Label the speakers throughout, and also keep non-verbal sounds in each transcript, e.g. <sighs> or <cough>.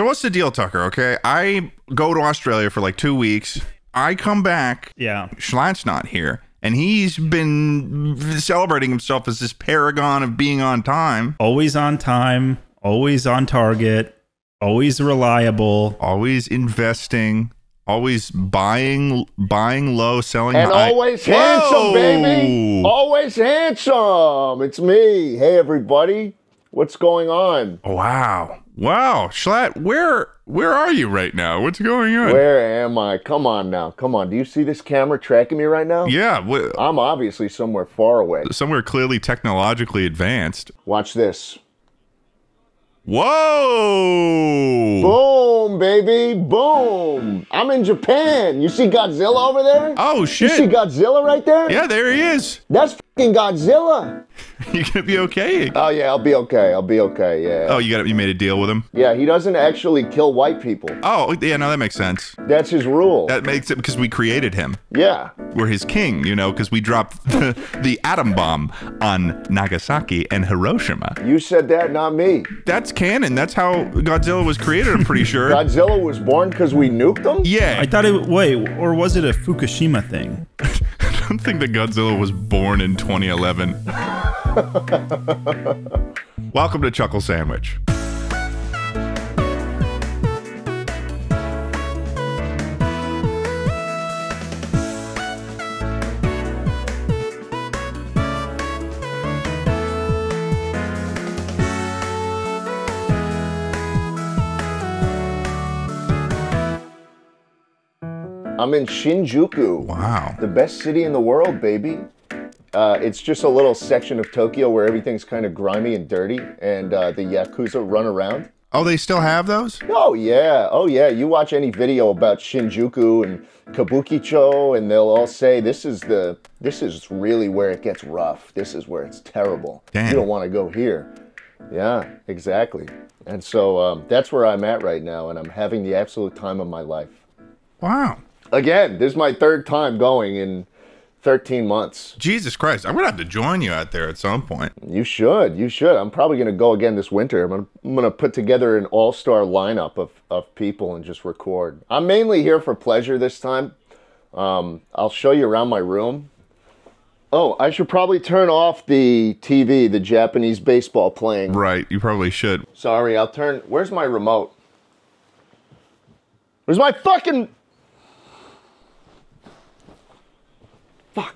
Speaker 1: So what's the deal, Tucker? Okay, I go to Australia for like two weeks. I come back.
Speaker 2: Yeah.
Speaker 1: Schlatt's not here, and he's been celebrating himself as this paragon of being on time,
Speaker 2: Always on time, always on target, always reliable.
Speaker 1: always investing, always buying, buying low, selling
Speaker 3: And
Speaker 1: high.
Speaker 3: always
Speaker 1: Whoa!
Speaker 3: handsome, baby. Always handsome. It's me. Hey, everybody. What's going on?
Speaker 1: Wow, wow, Schlatt, where where are you right now? What's going on?
Speaker 3: Where am I? Come on now. Come on. Do you see this camera tracking me right now?
Speaker 1: Yeah, wh-
Speaker 3: I'm obviously somewhere far away.
Speaker 1: somewhere clearly technologically advanced.
Speaker 3: Watch this.
Speaker 1: Whoa!
Speaker 3: Boom, baby. Boom. I'm in Japan. You see Godzilla over there?
Speaker 1: Oh shit!
Speaker 3: You see! Godzilla right there?
Speaker 1: Yeah, there he is.
Speaker 3: That's Godzilla. <laughs>
Speaker 1: You gonna be okay?
Speaker 3: Oh, yeah, I'll be okay. I'll be okay. Yeah.
Speaker 1: Oh, you got you made a deal with him.
Speaker 3: Yeah, he doesn't actually kill white people.
Speaker 1: Oh, yeah, no, that makes sense.
Speaker 3: That's his rule.
Speaker 1: That makes it because we created him.
Speaker 3: yeah.
Speaker 1: We're his king, you know, because we dropped <laughs> the, the atom bomb on Nagasaki and Hiroshima.
Speaker 3: You said that, not me.
Speaker 1: That's canon. That's how Godzilla was created. I'm pretty sure. <laughs>
Speaker 3: Godzilla was born because we nuked him?
Speaker 1: Yeah,
Speaker 2: I thought it wait, or was it a Fukushima thing?
Speaker 1: I don't think that Godzilla was born in 2011. <laughs> Welcome to Chuckle Sandwich.
Speaker 3: I'm in Shinjuku,
Speaker 1: Wow.
Speaker 3: the best city in the world, baby. Uh, it's just a little section of Tokyo where everything's kind of grimy and dirty, and uh, the yakuza run around.
Speaker 1: Oh, they still have those?
Speaker 3: Oh yeah, oh yeah. You watch any video about Shinjuku and Kabukicho, and they'll all say this is the this is really where it gets rough. This is where it's terrible.
Speaker 1: Damn.
Speaker 3: You don't want to go here. Yeah, exactly. And so um, that's where I'm at right now, and I'm having the absolute time of my life.
Speaker 1: Wow.
Speaker 3: Again, this is my third time going in 13 months.
Speaker 1: Jesus Christ. I'm going to have to join you out there at some point.
Speaker 3: You should. You should. I'm probably going to go again this winter. I'm going to, I'm going to put together an all star lineup of, of people and just record. I'm mainly here for pleasure this time. Um, I'll show you around my room. Oh, I should probably turn off the TV, the Japanese baseball playing.
Speaker 1: Right. You probably should.
Speaker 3: Sorry, I'll turn. Where's my remote? Where's my fucking.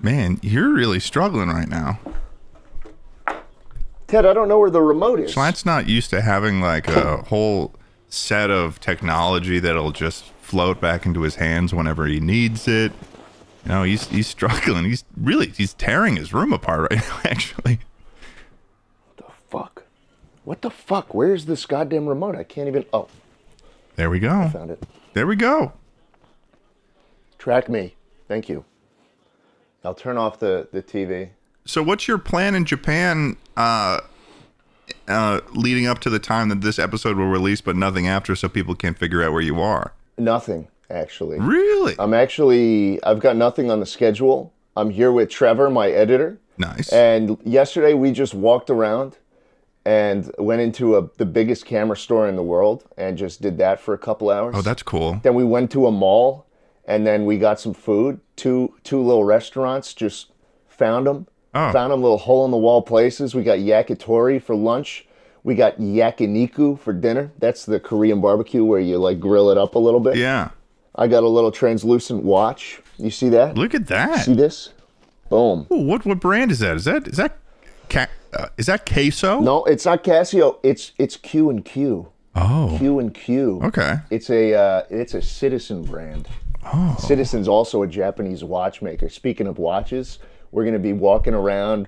Speaker 1: Man, you're really struggling right now.
Speaker 3: Ted, I don't know where the remote is.
Speaker 1: Schlatt's not used to having like a whole set of technology that'll just float back into his hands whenever he needs it. You know, he's he's struggling. He's really he's tearing his room apart right <laughs> now, actually.
Speaker 3: What The fuck. What the fuck? Where's this goddamn remote? I can't even. Oh,
Speaker 1: There we go.
Speaker 3: found it.
Speaker 1: There we go.
Speaker 3: Track me. Thank you. I'll turn off the, the TV.
Speaker 1: So what's your plan in Japan uh uh leading up to the time that this episode will release but nothing after so people can't figure out where you are?
Speaker 3: Nothing, actually.
Speaker 1: Really?
Speaker 3: I'm actually, I've got nothing on the schedule. I'm here with Trevor, my editor.
Speaker 1: nice.
Speaker 3: And yesterday we just walked around and went into a, the biggest camera store in the world and just did that for a couple hours.
Speaker 1: oh, that's cool.
Speaker 3: Then we went to a mall and then we got some food. Two two little restaurants, just found them.
Speaker 1: Oh.
Speaker 3: Found them little hole in the wall places. We got yakitori for lunch. We got yakiniku for dinner. That's the Korean barbecue where you like grill it up a little bit.
Speaker 1: Yeah.
Speaker 3: I got a little translucent watch. You see that?
Speaker 1: Look at that.
Speaker 3: See this? Boom.
Speaker 1: Ooh, what what brand is that? Is that is that ca- uh, is that queso?
Speaker 3: No, it's not Casio. It's it's Q and Q.
Speaker 1: Oh.
Speaker 3: Q and Q.
Speaker 1: Okay.
Speaker 3: It's a uh, it's a Citizen brand.
Speaker 1: Oh.
Speaker 3: Citizen's also a Japanese watchmaker. Speaking of watches, we're going to be walking around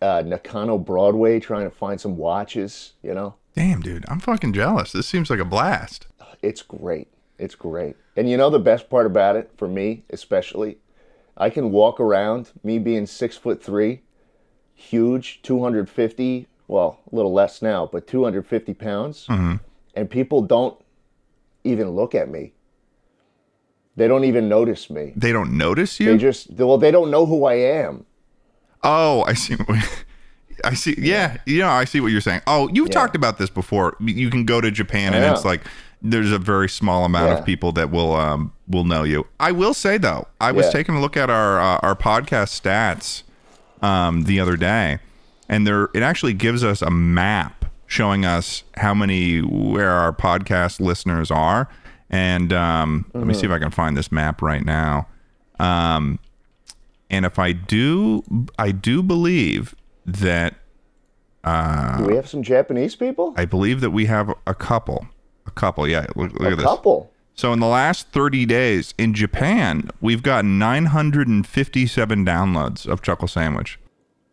Speaker 3: uh, Nakano Broadway trying to find some watches. You know,
Speaker 1: Damn, dude. I'm fucking jealous. This seems like a blast.
Speaker 3: it's great. It's great. And you know the best part about it, for me especially, I can walk around, me being six foot three, huge, 250, well, a little less now, but 250 pounds, and people don't even look at me. They don't even notice me.
Speaker 1: They don't notice you.
Speaker 3: They just, well, they don't know who I am.
Speaker 1: oh, I see. <laughs> I see. Yeah, yeah, I see what you're saying. Oh, you've talked about this before. You can go to Japan and it's like there's a very small amount
Speaker 3: Yeah.
Speaker 1: of people that will um will know you. I will say though, I was
Speaker 3: Yeah.
Speaker 1: taking a look at our uh, our podcast stats um the other day, and there it actually gives us a map showing us how many where our podcast listeners are. And um, let me see if I can find this map right now. Um, and if I do, I do believe that
Speaker 3: Do we have some Japanese people?
Speaker 1: I believe that we have a couple. A couple, yeah. Look, look
Speaker 3: A
Speaker 1: at this.
Speaker 3: couple.
Speaker 1: So in the last 30 days in Japan, we've gotten 957 downloads of Chuckle Sandwich.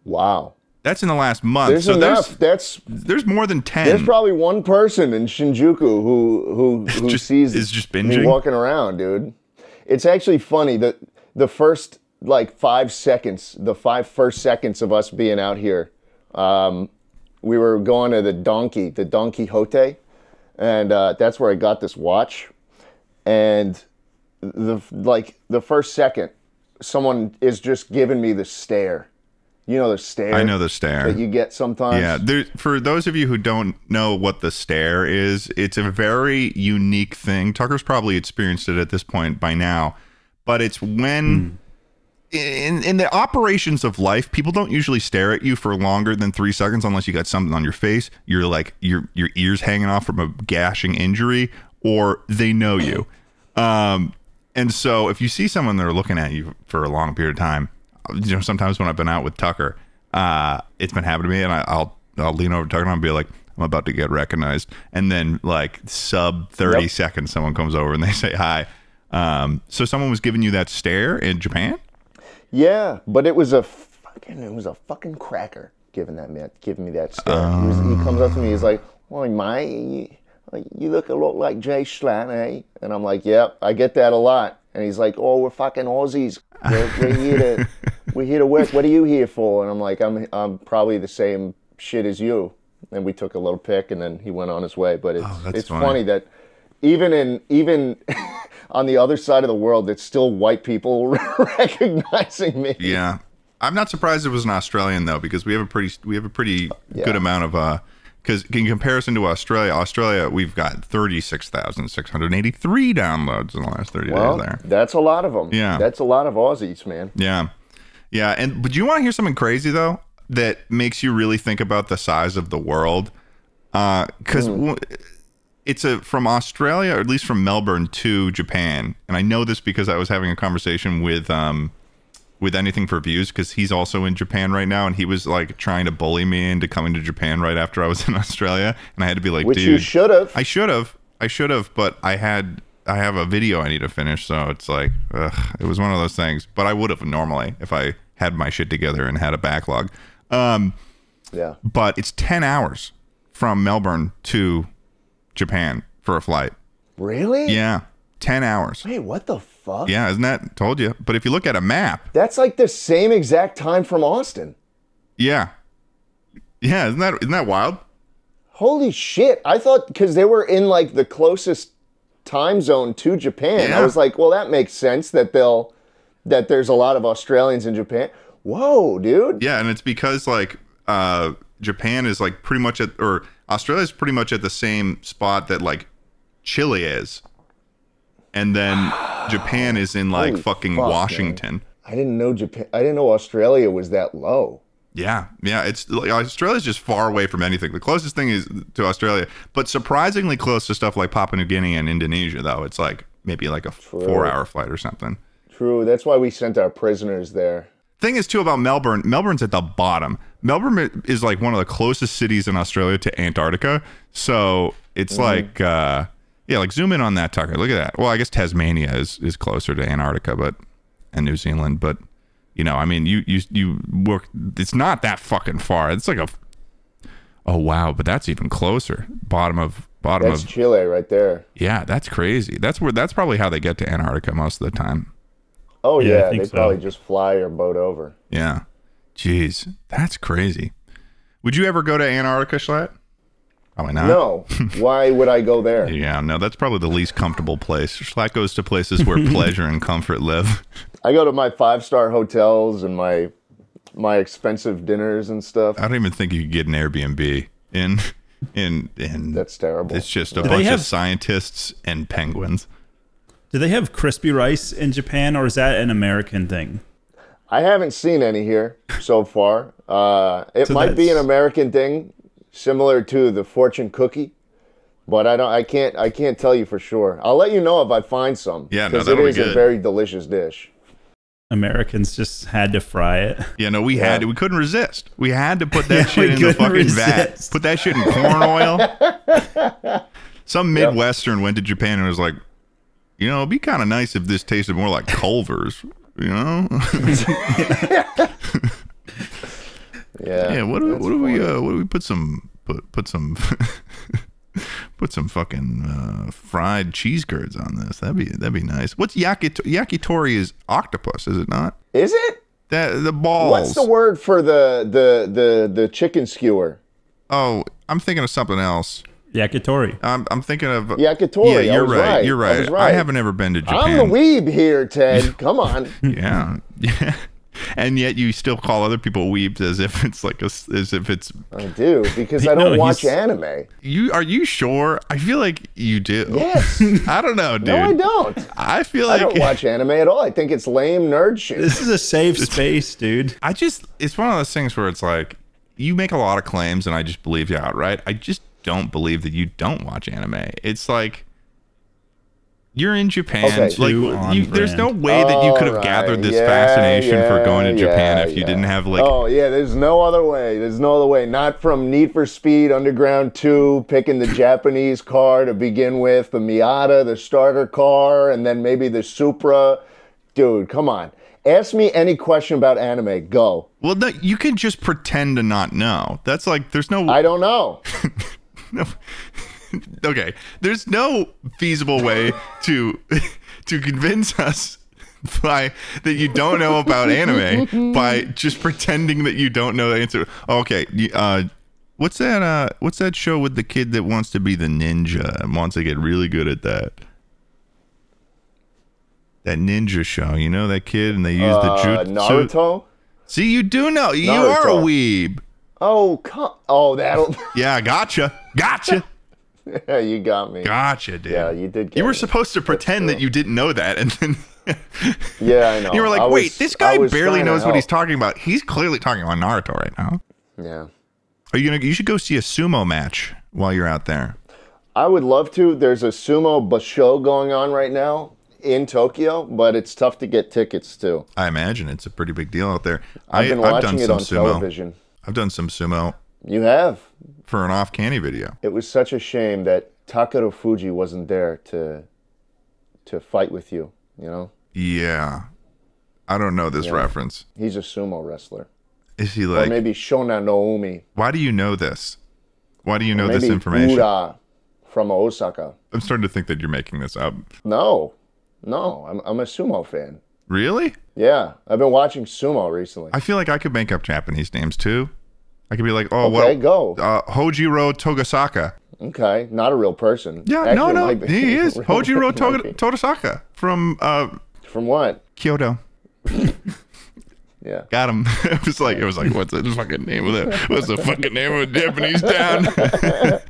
Speaker 3: Wow.
Speaker 1: That's in the last month.
Speaker 3: There's
Speaker 1: so
Speaker 3: enough.
Speaker 1: there's
Speaker 3: That's
Speaker 1: there's more than 10.
Speaker 3: there's probably one person in Shinjuku who who <laughs> who
Speaker 1: Just-
Speaker 3: sees
Speaker 1: is just
Speaker 3: me
Speaker 1: binging?
Speaker 3: walking around, dude. It's actually funny that the first like five seconds, the five first seconds of us being out here, um, we were going to the Donkey, the Don Quixote, and uh, that's where I got this watch. And the like the first second, someone is just giving me the stare. You know the stare.
Speaker 1: I know the stare.
Speaker 3: that you get sometimes.
Speaker 1: Yeah, there, for those of you who don't know what the stare is, it's a very unique thing. Tucker's probably experienced it at this point by now, but it's when in in the operations of life, people don't usually stare at you for longer than three seconds unless you got something on your face. You're like your your ears hanging off from a gashing injury, or they know you. Um, and so if you see someone that are looking at you for a long period of time, you know, sometimes when I've been out with Tucker, uh, it's been happening to me, and I, I'll I'll lean over to Tucker and I'll be like, I'm about to get recognized, and then like sub thirty
Speaker 3: Yep.
Speaker 1: seconds, someone comes over and they say hi. Um, so someone was giving you that stare in Japan.
Speaker 3: Yeah, but it was a fucking it was a fucking cracker giving that man giving me that stare. He, was, he comes up to me, he's like, "Why, mate, you, you look a lot like Jay Schlatt, eh?" And I'm like, "Yep, I get that a lot." And he's like, "Oh, we're fucking Aussies. We're, we're here to we're here to work. What are you here for?" And I'm like, "I'm I'm probably the same shit as you." And we took a little pic, and then he went on his way. But it's
Speaker 1: Oh,
Speaker 3: it's
Speaker 1: funny.
Speaker 3: funny that even in even <laughs> on the other side of the world, it's still white people <laughs> recognizing me.
Speaker 1: Yeah, I'm not surprised it was an Australian though, because we have a pretty we have a pretty
Speaker 3: Yeah.
Speaker 1: good amount of uh, because in comparison to Australia, Australia we've got thirty six thousand six hundred eighty three downloads in the last thirty
Speaker 3: Well,
Speaker 1: days. There,
Speaker 3: that's a lot of them.
Speaker 1: Yeah.
Speaker 3: that's a lot of Aussies, man.
Speaker 1: yeah, yeah. And but you want to hear something crazy though that makes you really think about the size of the world, because. it's a from Australia, or at least from Melbourne to Japan, and I know this because I was having a conversation with um with Anything4Views because he's also in Japan right now, and he was like trying to bully me into coming to Japan right after I was <laughs> in Australia, and I had to be like,
Speaker 3: Which
Speaker 1: dude,
Speaker 3: you should have.
Speaker 1: I should have, I should have, but I had. I have a video I need to finish, so it's like ugh, it was one of those things. But I would have normally if I had my shit together and had a backlog. Um,
Speaker 3: Yeah.
Speaker 1: but it's ten hours from Melbourne to Japan for a flight.
Speaker 3: Really?
Speaker 1: Yeah, ten hours.
Speaker 3: Wait, what the fuck?
Speaker 1: Yeah, isn't that told you? But if you look at a map,
Speaker 3: That's like the same exact time from Austin.
Speaker 1: yeah, yeah, isn't that isn't that wild?
Speaker 3: Holy shit! I thought because they were in like the closest time zone to Japan. I was like, well, that makes sense that they'll that there's a lot of Australians in Japan. Whoa, dude.
Speaker 1: Yeah, and it's because like uh Japan is like pretty much at or Australia is pretty much at the same spot that like Chile is. And then <sighs> Japan is in like
Speaker 3: Holy
Speaker 1: fucking
Speaker 3: fuck, man.
Speaker 1: Washington.
Speaker 3: I didn't know Japan. I didn't know Australia was that low.
Speaker 1: Yeah, yeah. It's like Australia's just far away from anything. The closest thing is to Australia, but surprisingly close to stuff like Papua New Guinea and Indonesia. Though it's like maybe like a four-hour flight or something.
Speaker 3: True. That's why we sent our prisoners there.
Speaker 1: Thing is too about Melbourne. Melbourne's at the bottom. Melbourne is like one of the closest cities in Australia to Antarctica. So it's like, uh, yeah, like zoom in on that, Tucker. Look at that. Well, I guess Tasmania is is closer to Antarctica, but and New Zealand, but you know, I mean, you you you work. It's not that fucking far. It's like a. Oh wow, but that's even closer. Bottom of bottom
Speaker 3: That's
Speaker 1: of
Speaker 3: Chile right there.
Speaker 1: yeah, that's crazy. That's where that's probably how they get to Antarctica most of the time.
Speaker 3: Oh
Speaker 2: Yeah,
Speaker 3: yeah, they
Speaker 2: so.
Speaker 3: probably just fly or boat over.
Speaker 1: Yeah. Jeez, that's crazy. Would you ever go to Antarctica, Schlatt? Probably not.
Speaker 3: No, why would I go there? <laughs>
Speaker 1: Yeah, no, that's probably the least comfortable place. Schlatt goes to places where <laughs> pleasure and comfort live.
Speaker 3: I go to my five star hotels and my my expensive dinners and stuff.
Speaker 1: I don't even think you could get an Airbnb in in in
Speaker 3: That's terrible.
Speaker 1: it's just a
Speaker 2: they
Speaker 1: bunch
Speaker 2: have-
Speaker 1: of scientists and penguins.
Speaker 2: Do they have crispy rice in Japan, or is that an American thing?
Speaker 3: I haven't seen any here so far. Uh, it
Speaker 2: So
Speaker 3: might be an American thing, similar to the fortune cookie, but I don't. I can't. I can't tell you for sure. I'll let you know if I find some.
Speaker 1: Yeah, no,
Speaker 3: because
Speaker 1: that'll
Speaker 3: it
Speaker 1: be
Speaker 3: is a very delicious dish.
Speaker 2: Americans just had to fry it.
Speaker 1: Yeah, no, we had to. We couldn't resist. We had to put <laughs> that
Speaker 2: Yeah,
Speaker 1: shit in the
Speaker 2: couldn't
Speaker 1: fucking vat. Put that shit in corn oil. <laughs> Some Midwestern went to Japan and was like, you know, it'd be kind of nice if this tasted more like Culver's. You know? <laughs>
Speaker 3: Yeah.
Speaker 1: yeah. What do, what do we? Uh, what do we put some? Put put some. <laughs> Put some fucking uh, fried cheese curds on this. That'd be that'd be nice. What's yakitori? Yakitori is octopus, is it not?
Speaker 3: Is it?
Speaker 1: That the balls.
Speaker 3: What's the word for the the the the chicken skewer?
Speaker 1: Oh, I'm thinking of something else.
Speaker 2: Yakitori.
Speaker 1: I'm, I'm thinking of
Speaker 3: Yakitori,
Speaker 1: Yeah, you're
Speaker 3: was
Speaker 1: right.
Speaker 3: right.
Speaker 1: You're right. I
Speaker 3: right.
Speaker 1: I, haven't ever been to Japan.
Speaker 3: I'm the weeb here, Ted. <laughs> Come on.
Speaker 1: Yeah, <laughs> yeah. And yet you still call other people weebs as if it's like a, s- as if it's
Speaker 3: I do because I <laughs> don't watch anime.
Speaker 1: you. Are you sure? I feel like you do.
Speaker 3: Yes. <laughs>
Speaker 1: I don't know, dude.
Speaker 3: No, I don't.
Speaker 1: I feel like I
Speaker 3: don't watch anime at all. I think it's lame nerd shit.
Speaker 2: This is a safe <laughs> space, dude.
Speaker 1: I just it's one of those things where it's like you make a lot of claims and I just believe you outright. I just don't believe that you don't watch anime. It's like you're in Japan.
Speaker 3: Okay.
Speaker 1: Like you, there's no way that you could have
Speaker 3: Alright,
Speaker 1: gathered this
Speaker 3: yeah,
Speaker 1: fascination for going to Japan
Speaker 3: yeah,
Speaker 1: if you
Speaker 3: yeah.
Speaker 1: didn't have like
Speaker 3: oh yeah, there's no other way. There's no other way. Not from Need for Speed Underground 2, picking the <laughs> Japanese car to begin with, the Miata, the starter car, and then maybe the Supra. Dude, come on. Ask me any question about anime. Go.
Speaker 1: Well, no, you can just pretend to not know. That's like there's no
Speaker 3: I don't know.
Speaker 1: no. <laughs> <laughs> <laughs> okay. There's no feasible way to <laughs> to convince us by that you don't know about anime by just pretending that you don't know the answer. Okay. Uh, what's that? Uh, what's that show with the kid that wants to be the ninja and wants to get really good at that? That ninja show, you know that kid, and they use the
Speaker 3: Uh,
Speaker 1: jutsu.
Speaker 3: Naruto?
Speaker 1: See, you do know. You are a
Speaker 3: Naruto.
Speaker 1: weeb.
Speaker 3: Oh, come. Oh, that'll.
Speaker 1: Yeah, gotcha, gotcha, <laughs> <laughs>
Speaker 3: you got me.
Speaker 1: gotcha, dude.
Speaker 3: Yeah, you did. Get
Speaker 1: You were
Speaker 3: me.
Speaker 1: supposed to pretend that you didn't know that, and then <laughs>
Speaker 3: Yeah, I know. <laughs>
Speaker 1: you were like, "Wait, this guy barely knows what he's talking about. He's clearly talking about Naruto right now."
Speaker 3: Yeah.
Speaker 1: Are you gonna? You should go see a sumo match while you're out there.
Speaker 3: I would love to. There's a sumo basho going on right now in Tokyo, but it's tough to get tickets to.
Speaker 1: I imagine it's a pretty big deal out there.
Speaker 3: I've
Speaker 1: I,
Speaker 3: been
Speaker 1: I've done
Speaker 3: it
Speaker 1: some
Speaker 3: on
Speaker 1: sumo.
Speaker 3: television.
Speaker 1: I've done some sumo
Speaker 3: You have.
Speaker 1: for an off canny video.
Speaker 3: It was such a shame that Takarafuji wasn't there to to fight with you. You know,
Speaker 1: Yeah, I don't know this reference.
Speaker 3: he's a sumo wrestler,
Speaker 1: Is he
Speaker 3: or
Speaker 1: like?
Speaker 3: maybe Shona Naomi,
Speaker 1: why do you know this? Why do you know this information?
Speaker 3: Ura from Osaka.
Speaker 1: I'm starting to think that you're making this up.
Speaker 3: No, no, I'm I'm a sumo fan.
Speaker 1: Really?
Speaker 3: Yeah, I've been watching sumo recently.
Speaker 1: I feel like I could make up Japanese names too. I could be like, oh,
Speaker 3: Okay,
Speaker 1: well,
Speaker 3: go.
Speaker 1: Uh, Hojiro Togasaka.
Speaker 3: Okay, not a real person.
Speaker 1: Yeah,
Speaker 3: Actually,
Speaker 1: no, no, he <laughs> is Hojiro
Speaker 3: might
Speaker 1: Toga- from uh,
Speaker 3: From what?
Speaker 1: Kyoto. <laughs>
Speaker 3: Yeah.
Speaker 1: Got him. <laughs> it was like it was like what's the fucking name of it? What's the fucking name of a Japanese town?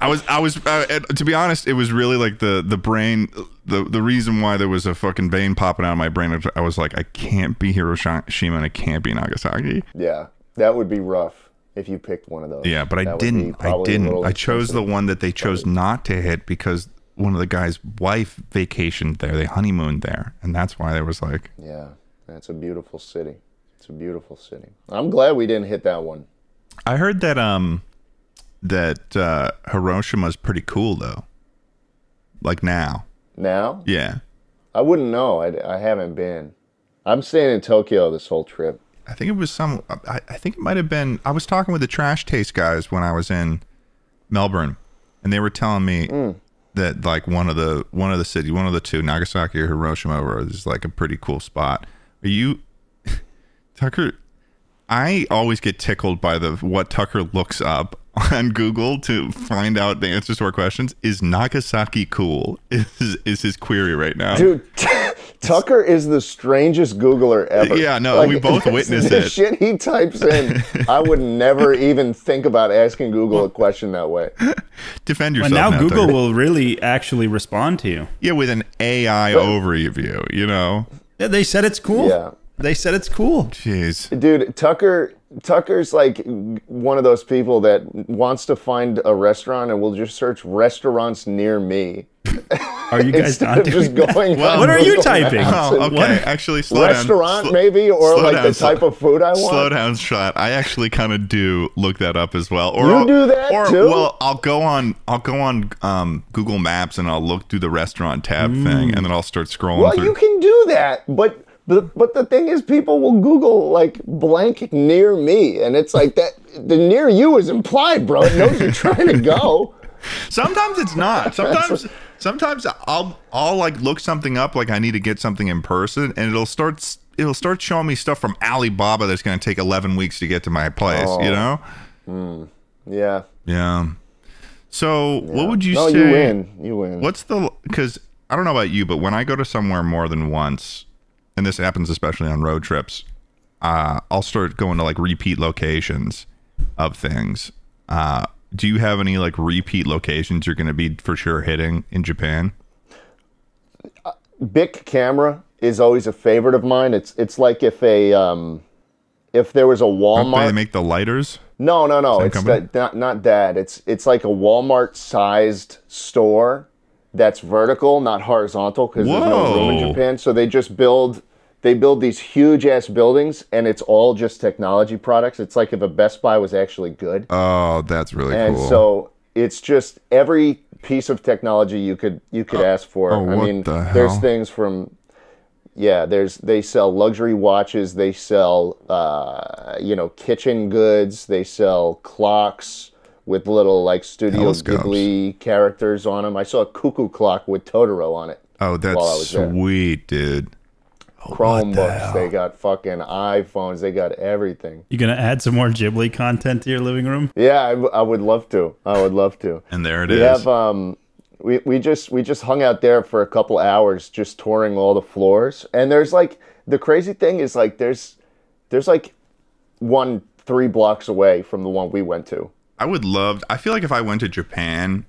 Speaker 1: I was I was uh, to be honest, it was really like the the brain the the reason why there was a fucking vein popping out of my brain. I was like, I can't be Hiroshima and I can't be Nagasaki.
Speaker 3: Yeah, that would be rough if you picked one of those.
Speaker 1: Yeah, but I
Speaker 3: That would be
Speaker 1: didn't. I didn't. I chose the one that they chose not to hit because one of the guy's wife vacationed there. They honeymooned there, and that's why there was like,
Speaker 3: Yeah, that's a beautiful city. It's a beautiful city. I'm glad we didn't hit that one.
Speaker 1: I heard that um that uh Hiroshima's pretty cool though. Like now.
Speaker 3: Now,
Speaker 1: Yeah.
Speaker 3: I wouldn't know. I, I haven't been. I'm staying in Tokyo this whole trip.
Speaker 1: I think it was some I, I think it might have been I was talking with the trash taste guys when I was in Melbourne and they were telling me mm. that like one of the one of the city, one of the two, Nagasaki or Hiroshima was like a pretty cool spot. Are you <laughs> Tucker I always get tickled by the what Tucker looks up on Google to find out the answers to our questions. Is Nagasaki cool? <laughs> Is is his query right now?
Speaker 3: Dude, <laughs> Tucker is the strangest Googler ever.
Speaker 1: Yeah, no, we both
Speaker 3: this- <laughs>
Speaker 1: witnessed
Speaker 3: the
Speaker 1: it.
Speaker 3: shit he types in, I would never even think about asking Google a question that way.
Speaker 1: Defend
Speaker 2: And
Speaker 1: yourself.
Speaker 2: now
Speaker 1: now,
Speaker 2: Google
Speaker 1: Tucker.
Speaker 2: will really actually respond to you.
Speaker 1: Yeah, with an AI overview. You know.
Speaker 2: Yeah, they said it's cool.
Speaker 3: Yeah.
Speaker 2: They said it's cool.
Speaker 1: Jeez.
Speaker 3: Dude, Tucker Tucker's like one of those people that wants to find a restaurant and will just search restaurants near me.
Speaker 2: Are you <laughs> guys
Speaker 3: Instead
Speaker 2: not
Speaker 3: of
Speaker 2: doing
Speaker 3: just going
Speaker 1: Well,
Speaker 2: What are you typing?
Speaker 1: Oh,
Speaker 3: and-
Speaker 1: okay. Actually, slow down.
Speaker 3: Restaurant
Speaker 1: Sl-
Speaker 3: maybe or
Speaker 1: slow
Speaker 3: like
Speaker 1: down,
Speaker 3: the
Speaker 1: slow-
Speaker 3: type of food I want.
Speaker 1: Slow down, shot. I actually kind of do look that up as well. Or
Speaker 3: You
Speaker 1: I'll-
Speaker 3: do that
Speaker 1: or,
Speaker 3: too?
Speaker 1: Well, I'll go on. I'll go on um, Google Maps and I'll look through the restaurant tab thing, and then I'll start scrolling
Speaker 3: Well,
Speaker 1: through.
Speaker 3: you can do that, but but but the thing is, people will Google like blank near me, and it's like that. The near you is implied, bro. It knows you're trying to go. <laughs>
Speaker 1: Sometimes it's not. Sometimes sometimes I'll I'll like look something up like I need to get something in person and it'll start it'll start showing me stuff from Alibaba that's going to take 11 weeks to get to my place,
Speaker 3: Oh.
Speaker 1: you know? Hmm.
Speaker 3: Yeah.
Speaker 1: Yeah. So, what would you
Speaker 3: no,
Speaker 1: say
Speaker 3: you win. You win.
Speaker 1: What's the cuz I don't know about you, but when I go to somewhere more than once, and this happens especially on road trips, uh, I'll start going to like repeat locations of things. Uh, do you have any like repeat locations you're going to be for sure hitting in Japan?
Speaker 3: Bic camera is always a favorite of mine. It's it's like if a um, if there was a Walmart.
Speaker 1: they make the lighters?
Speaker 3: No, no, no. It's that, not not that. It's it's like a Walmart sized store that's vertical, not horizontal, because there's no room in Japan. So they just build they build these huge ass buildings, and it's all just technology products. It's like if a Best Buy was actually good,
Speaker 1: Oh, that's really
Speaker 3: and
Speaker 1: cool.
Speaker 3: And so it's just every piece of technology you could you could ask for.
Speaker 1: oh,
Speaker 3: I mean,
Speaker 1: the
Speaker 3: there's things from yeah, there's they sell luxury watches, they sell uh, you know kitchen goods, they sell clocks with little like Studio
Speaker 1: Telescopes.
Speaker 3: Ghibli characters on them. I saw a cuckoo clock with Totoro on it.
Speaker 1: oh, that's
Speaker 3: while I was there.
Speaker 1: sweet, dude.
Speaker 3: Chromebooks, they got fucking iPhones, they got everything.
Speaker 2: You gonna add some more Ghibli content to your living room?
Speaker 3: Yeah, I would love to. I would love to.
Speaker 1: And there it is.
Speaker 3: We have um we, we just we just hung out there for a couple hours just touring all the floors. And there's like the crazy thing is like there's there's like one three blocks away from the one we went to.
Speaker 1: I would love. I feel like if I went to Japan,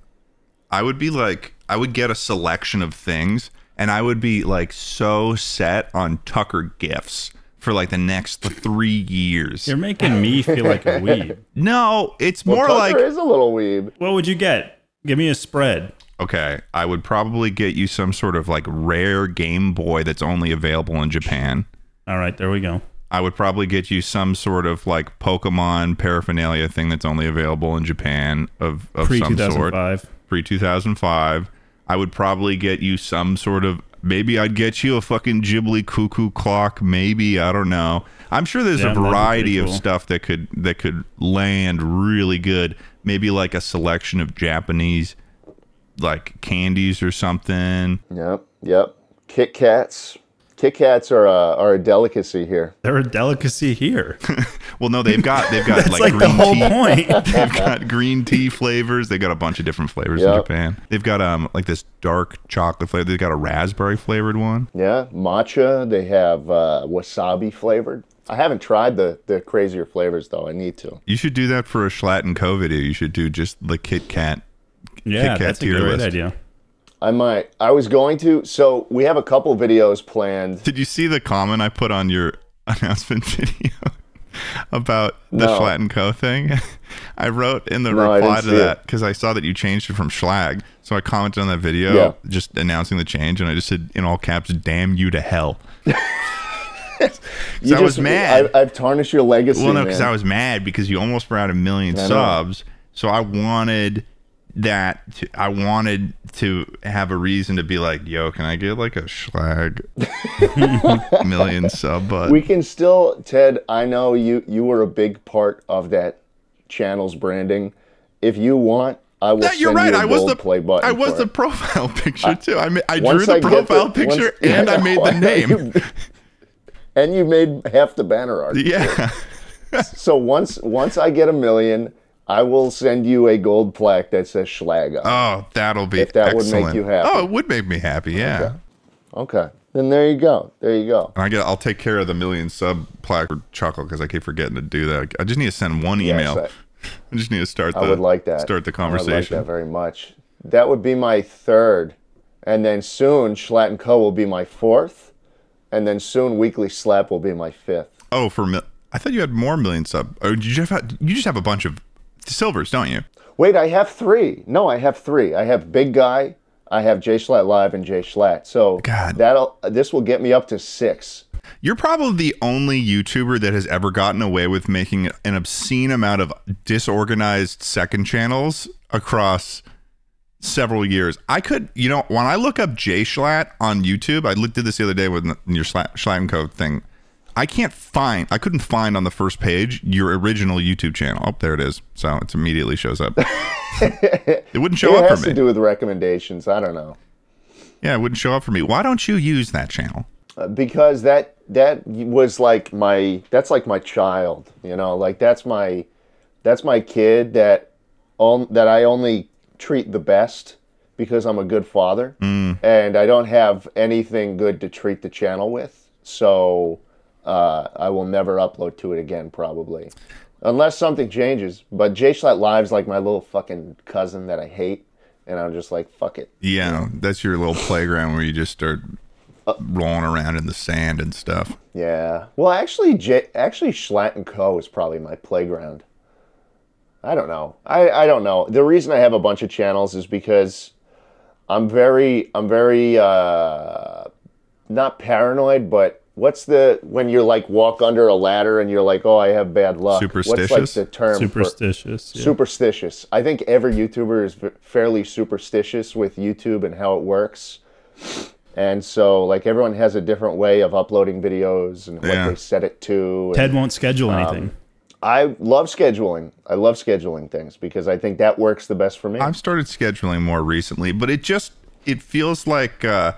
Speaker 1: I would be like, I would get a selection of things, and I would be like so set on Tucker gifts for like the next three years.
Speaker 2: You're making me feel like a weeb. <laughs>
Speaker 1: No, it's more
Speaker 3: Tucker
Speaker 1: like
Speaker 3: is a little weeb.
Speaker 2: What would you get? Give me a spread.
Speaker 1: okay. I would probably get you some sort of like rare Game Boy that's only available in Japan.
Speaker 2: All right, there we go.
Speaker 1: I would probably get you some sort of like Pokemon paraphernalia thing that's only available in Japan of, of
Speaker 2: Pre
Speaker 1: some sort.
Speaker 2: Pre 2005.
Speaker 1: pre 2005. I would probably get you some sort of maybe I'd get you a fucking Ghibli cuckoo clock. Maybe I don't know. I'm sure there's
Speaker 2: Yeah,
Speaker 1: a variety
Speaker 2: pretty
Speaker 1: of stuff that could that could land really good. Maybe like a selection of Japanese like candies or something.
Speaker 3: Yep, yep. Kit Kats. Kit Kats are a, are a delicacy here.
Speaker 2: They're a delicacy here. <laughs> <laughs>
Speaker 1: Well, no, they've got they've got
Speaker 2: That's
Speaker 1: like,
Speaker 2: like, the
Speaker 1: green
Speaker 2: whole
Speaker 1: tea.
Speaker 2: point. <laughs>
Speaker 1: They've got green tea flavors. They've got a bunch of different flavors in Japan. They've got um like this dark chocolate flavor. They've got a raspberry flavored one.
Speaker 3: Yeah, matcha. They have uh, wasabi flavored. I haven't tried the the crazier flavors though. I need to.
Speaker 1: You should do that for a Schlatt and Co video. You should do just the Kit Kat.
Speaker 2: yeah,
Speaker 1: Kat
Speaker 2: that's a great
Speaker 1: list.
Speaker 2: idea.
Speaker 3: I might. I was going to. So we have a couple videos planned.
Speaker 1: Did you see the comment I put on your <laughs> announcement video <laughs> about the
Speaker 3: No.
Speaker 1: Schlatt and Co thing? <laughs> I wrote in the
Speaker 3: No,
Speaker 1: reply to that because I saw that you changed it from Schlagg. So I commented on that video
Speaker 3: Yeah.
Speaker 1: just announcing the change, and I just said in all caps, "Damn you to hell."
Speaker 3: You
Speaker 1: I was mad.
Speaker 3: I, I've tarnished your legacy.
Speaker 1: Well, no, because. I was mad because you almost brought out a million subs. So I wanted that. I wanted to have a reason to be like, "Yo, can I get like a Schlagg <laughs> million sub?" But
Speaker 3: We can still, Ted. I know you. You were a big part of that channel's branding. If you want, I will
Speaker 1: Yeah, you're right.
Speaker 3: you
Speaker 1: I was the
Speaker 3: play button.
Speaker 1: I was the profile <laughs> picture too. I I drew the
Speaker 3: I
Speaker 1: profile
Speaker 3: the-
Speaker 1: picture
Speaker 3: once-
Speaker 1: and I made the <laughs> name.
Speaker 3: You- and you made half the banner art.
Speaker 1: yeah.
Speaker 3: so once once I get a million, I will send you a gold plaque that says Schlagg on.
Speaker 1: Oh, that'll be
Speaker 3: If that would make you happy.
Speaker 1: Oh, it would make me happy. Yeah.
Speaker 3: Okay. Then there you go. There you go.
Speaker 1: And I get. I'll take care of the million sub plaque for Chuckle because I keep forgetting to do that. I just need to send one
Speaker 3: Yes,
Speaker 1: email.
Speaker 3: I- <laughs>
Speaker 1: I just need to start. The,
Speaker 3: I would like that.
Speaker 1: Start the conversation.
Speaker 3: I would like that very much. That would be my third, and then soon Schlatt and Co will be my fourth, and then soon Weekly Slap will be my fifth.
Speaker 1: oh, for mil- I thought you had more million sub. Oh, you just have, you just have a bunch of silvers, don't you?
Speaker 3: Wait, I have three. No, I have three. I have Big Guy, I have Jay Schlatt Live, and Jay Schlatt. So
Speaker 1: God.
Speaker 3: that'll this will get me up to six.
Speaker 1: You're probably the only YouTuber that has ever gotten away with making an obscene amount of disorganized second channels across several years. I could, you know, when I look up Jay Schlatt on YouTube, I looked at this the other day with your Schlatt, Schlatt and Co thing. I can't find, I couldn't find on the first page your original YouTube channel. Oh, there it is. So it immediately shows up. <laughs> it wouldn't show
Speaker 3: it
Speaker 1: up
Speaker 3: has
Speaker 1: for
Speaker 3: to
Speaker 1: me.
Speaker 3: do with recommendations. I don't know.
Speaker 1: yeah, it wouldn't show up for me. Why don't you use that channel?
Speaker 3: Uh, because that that was like my that's like my child you know like that's my that's my kid that on that I only treat the best because I'm a good father and I don't have anything good to treat the channel with so uh, I will never upload to it again probably unless something changes but Jay Schlatt Live's like my little fucking cousin that I hate and I'm just like fuck it
Speaker 1: Yeah, that's your little playground where you just start rolling around in the sand and stuff.
Speaker 3: Yeah. Well, actually, J- actually, Schlatt and Co. is probably my playground. I don't know. I, I don't know. The reason I have a bunch of channels is because I'm very I'm very uh, not paranoid, but what's the when you're like walk under a ladder and you're like, oh, I have bad luck. What's like
Speaker 1: Superstitious?
Speaker 3: the term
Speaker 2: Superstitious. yeah.
Speaker 3: superstitious? I think every YouTuber is fairly superstitious with YouTube and how it works. And so, like, everyone has a different way of uploading videos and what
Speaker 1: Yeah.
Speaker 3: they set it to. and-
Speaker 2: Ted won't schedule um, anything.
Speaker 3: I love scheduling. I love scheduling things because I think that works the best for me.
Speaker 1: I've started scheduling more recently, but it just it feels like uh,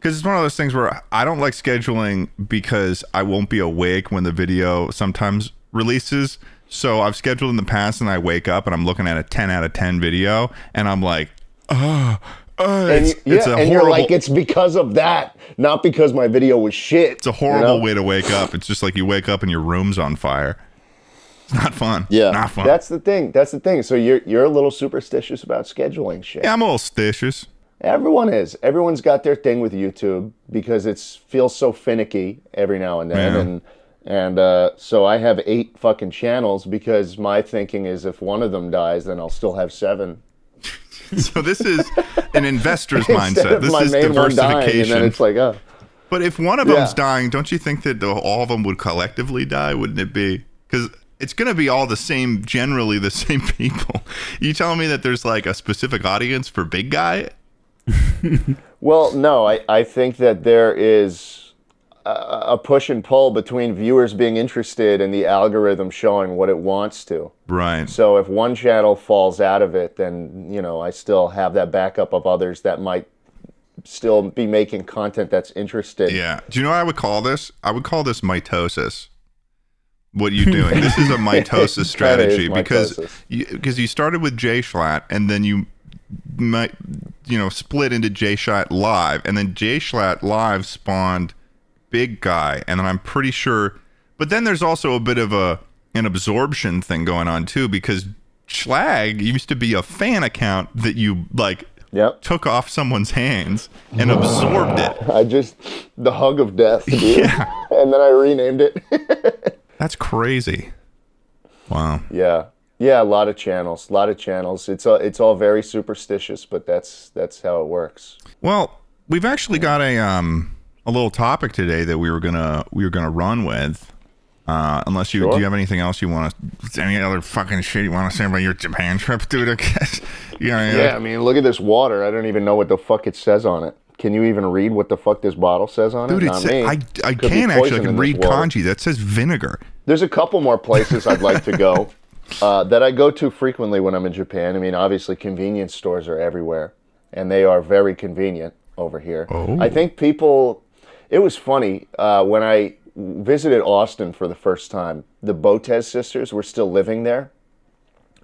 Speaker 1: because it's one of those things where I don't like scheduling because I won't be awake when the video sometimes releases. So I've scheduled in the past, and I wake up and I'm looking at a 10 out of 10 video, and I'm like, oh, oh
Speaker 3: and
Speaker 1: it's,
Speaker 3: you- yeah,
Speaker 1: it's a
Speaker 3: and
Speaker 1: horrible.
Speaker 3: you're like, it's because of that, not because my video was shit.
Speaker 1: it's a horrible way to wake up. It's just like you wake up and your room's on fire. It's not fun.
Speaker 3: Yeah,
Speaker 1: not fun.
Speaker 3: That's the thing. That's the thing. So you're you're a little superstitious about scheduling shit.
Speaker 1: yeah, I'm a little stitious.
Speaker 3: Everyone is. Everyone's got their thing with YouTube because it feels so finicky every now and then.
Speaker 1: Yeah.
Speaker 3: And and uh, so I have eight fucking channels because my thinking is if one of them dies, then I'll still have seven. <laughs>
Speaker 1: So this is an investor's <laughs> mindset. This is
Speaker 3: one dying, and
Speaker 1: diversification.
Speaker 3: it's like, oh,
Speaker 1: But if one of
Speaker 3: Yeah.
Speaker 1: them's dying, don't you think that the, all of them would collectively die? Wouldn't it be? Because it's going to be all the same, generally the <laughs> same people. You telling me that there's like a specific audience for big guy?
Speaker 3: Well, no, I, I think that there is a, a push and pull between viewers being interested and the algorithm showing what it wants to.
Speaker 1: Right.
Speaker 3: So if one channel falls out of it, then you know I still have that backup of others that might still be making content that's interested.
Speaker 1: Yeah. Do you know what I would call this? I would call this mitosis. What you doing? this is a <laughs> mitosis strategy because
Speaker 3: mitosis.
Speaker 1: you, because you started with J Schlatt and then you might you know split into J Schlatt Live and then J Schlatt Live spawned Big Guy and then I'm pretty sure but then there's also a bit of a an absorption thing going on too because Schlagg used to be a fan account that you like
Speaker 3: Yep.
Speaker 1: took off someone's hands and absorbed it. <laughs>
Speaker 3: I just the hug of death, dude. <laughs>
Speaker 1: Yeah.
Speaker 3: and then I renamed it. <laughs>
Speaker 1: That's crazy. Wow.
Speaker 3: yeah. Yeah, a lot of channels, a lot of channels. It's all, it's all very superstitious, but that's that's how it works.
Speaker 1: Well, we've actually got a um a little topic today that we were gonna we were gonna run with. Uh, unless you
Speaker 3: Sure.
Speaker 1: do you have anything else you want to any other fucking shit you want to say about your Japan trip, dude? <laughs> I guess. Yeah,
Speaker 3: Yeah, I mean, look at this water. I don't even know what the fuck it says on it. Can you even read what the fuck this bottle says on
Speaker 1: Dude,
Speaker 3: it?
Speaker 1: Dude, it's
Speaker 3: Not me.
Speaker 1: I I
Speaker 3: Could
Speaker 1: can actually I can read kanji. That says vinegar.
Speaker 3: There's a couple more places I'd like to go <laughs> uh, that I go to frequently when I'm in Japan. I mean, obviously, convenience stores are everywhere, and they are very convenient over here.
Speaker 1: Oh.
Speaker 3: I think people. It was funny uh, when I visited Austin for the first time, the Botez sisters were still living there,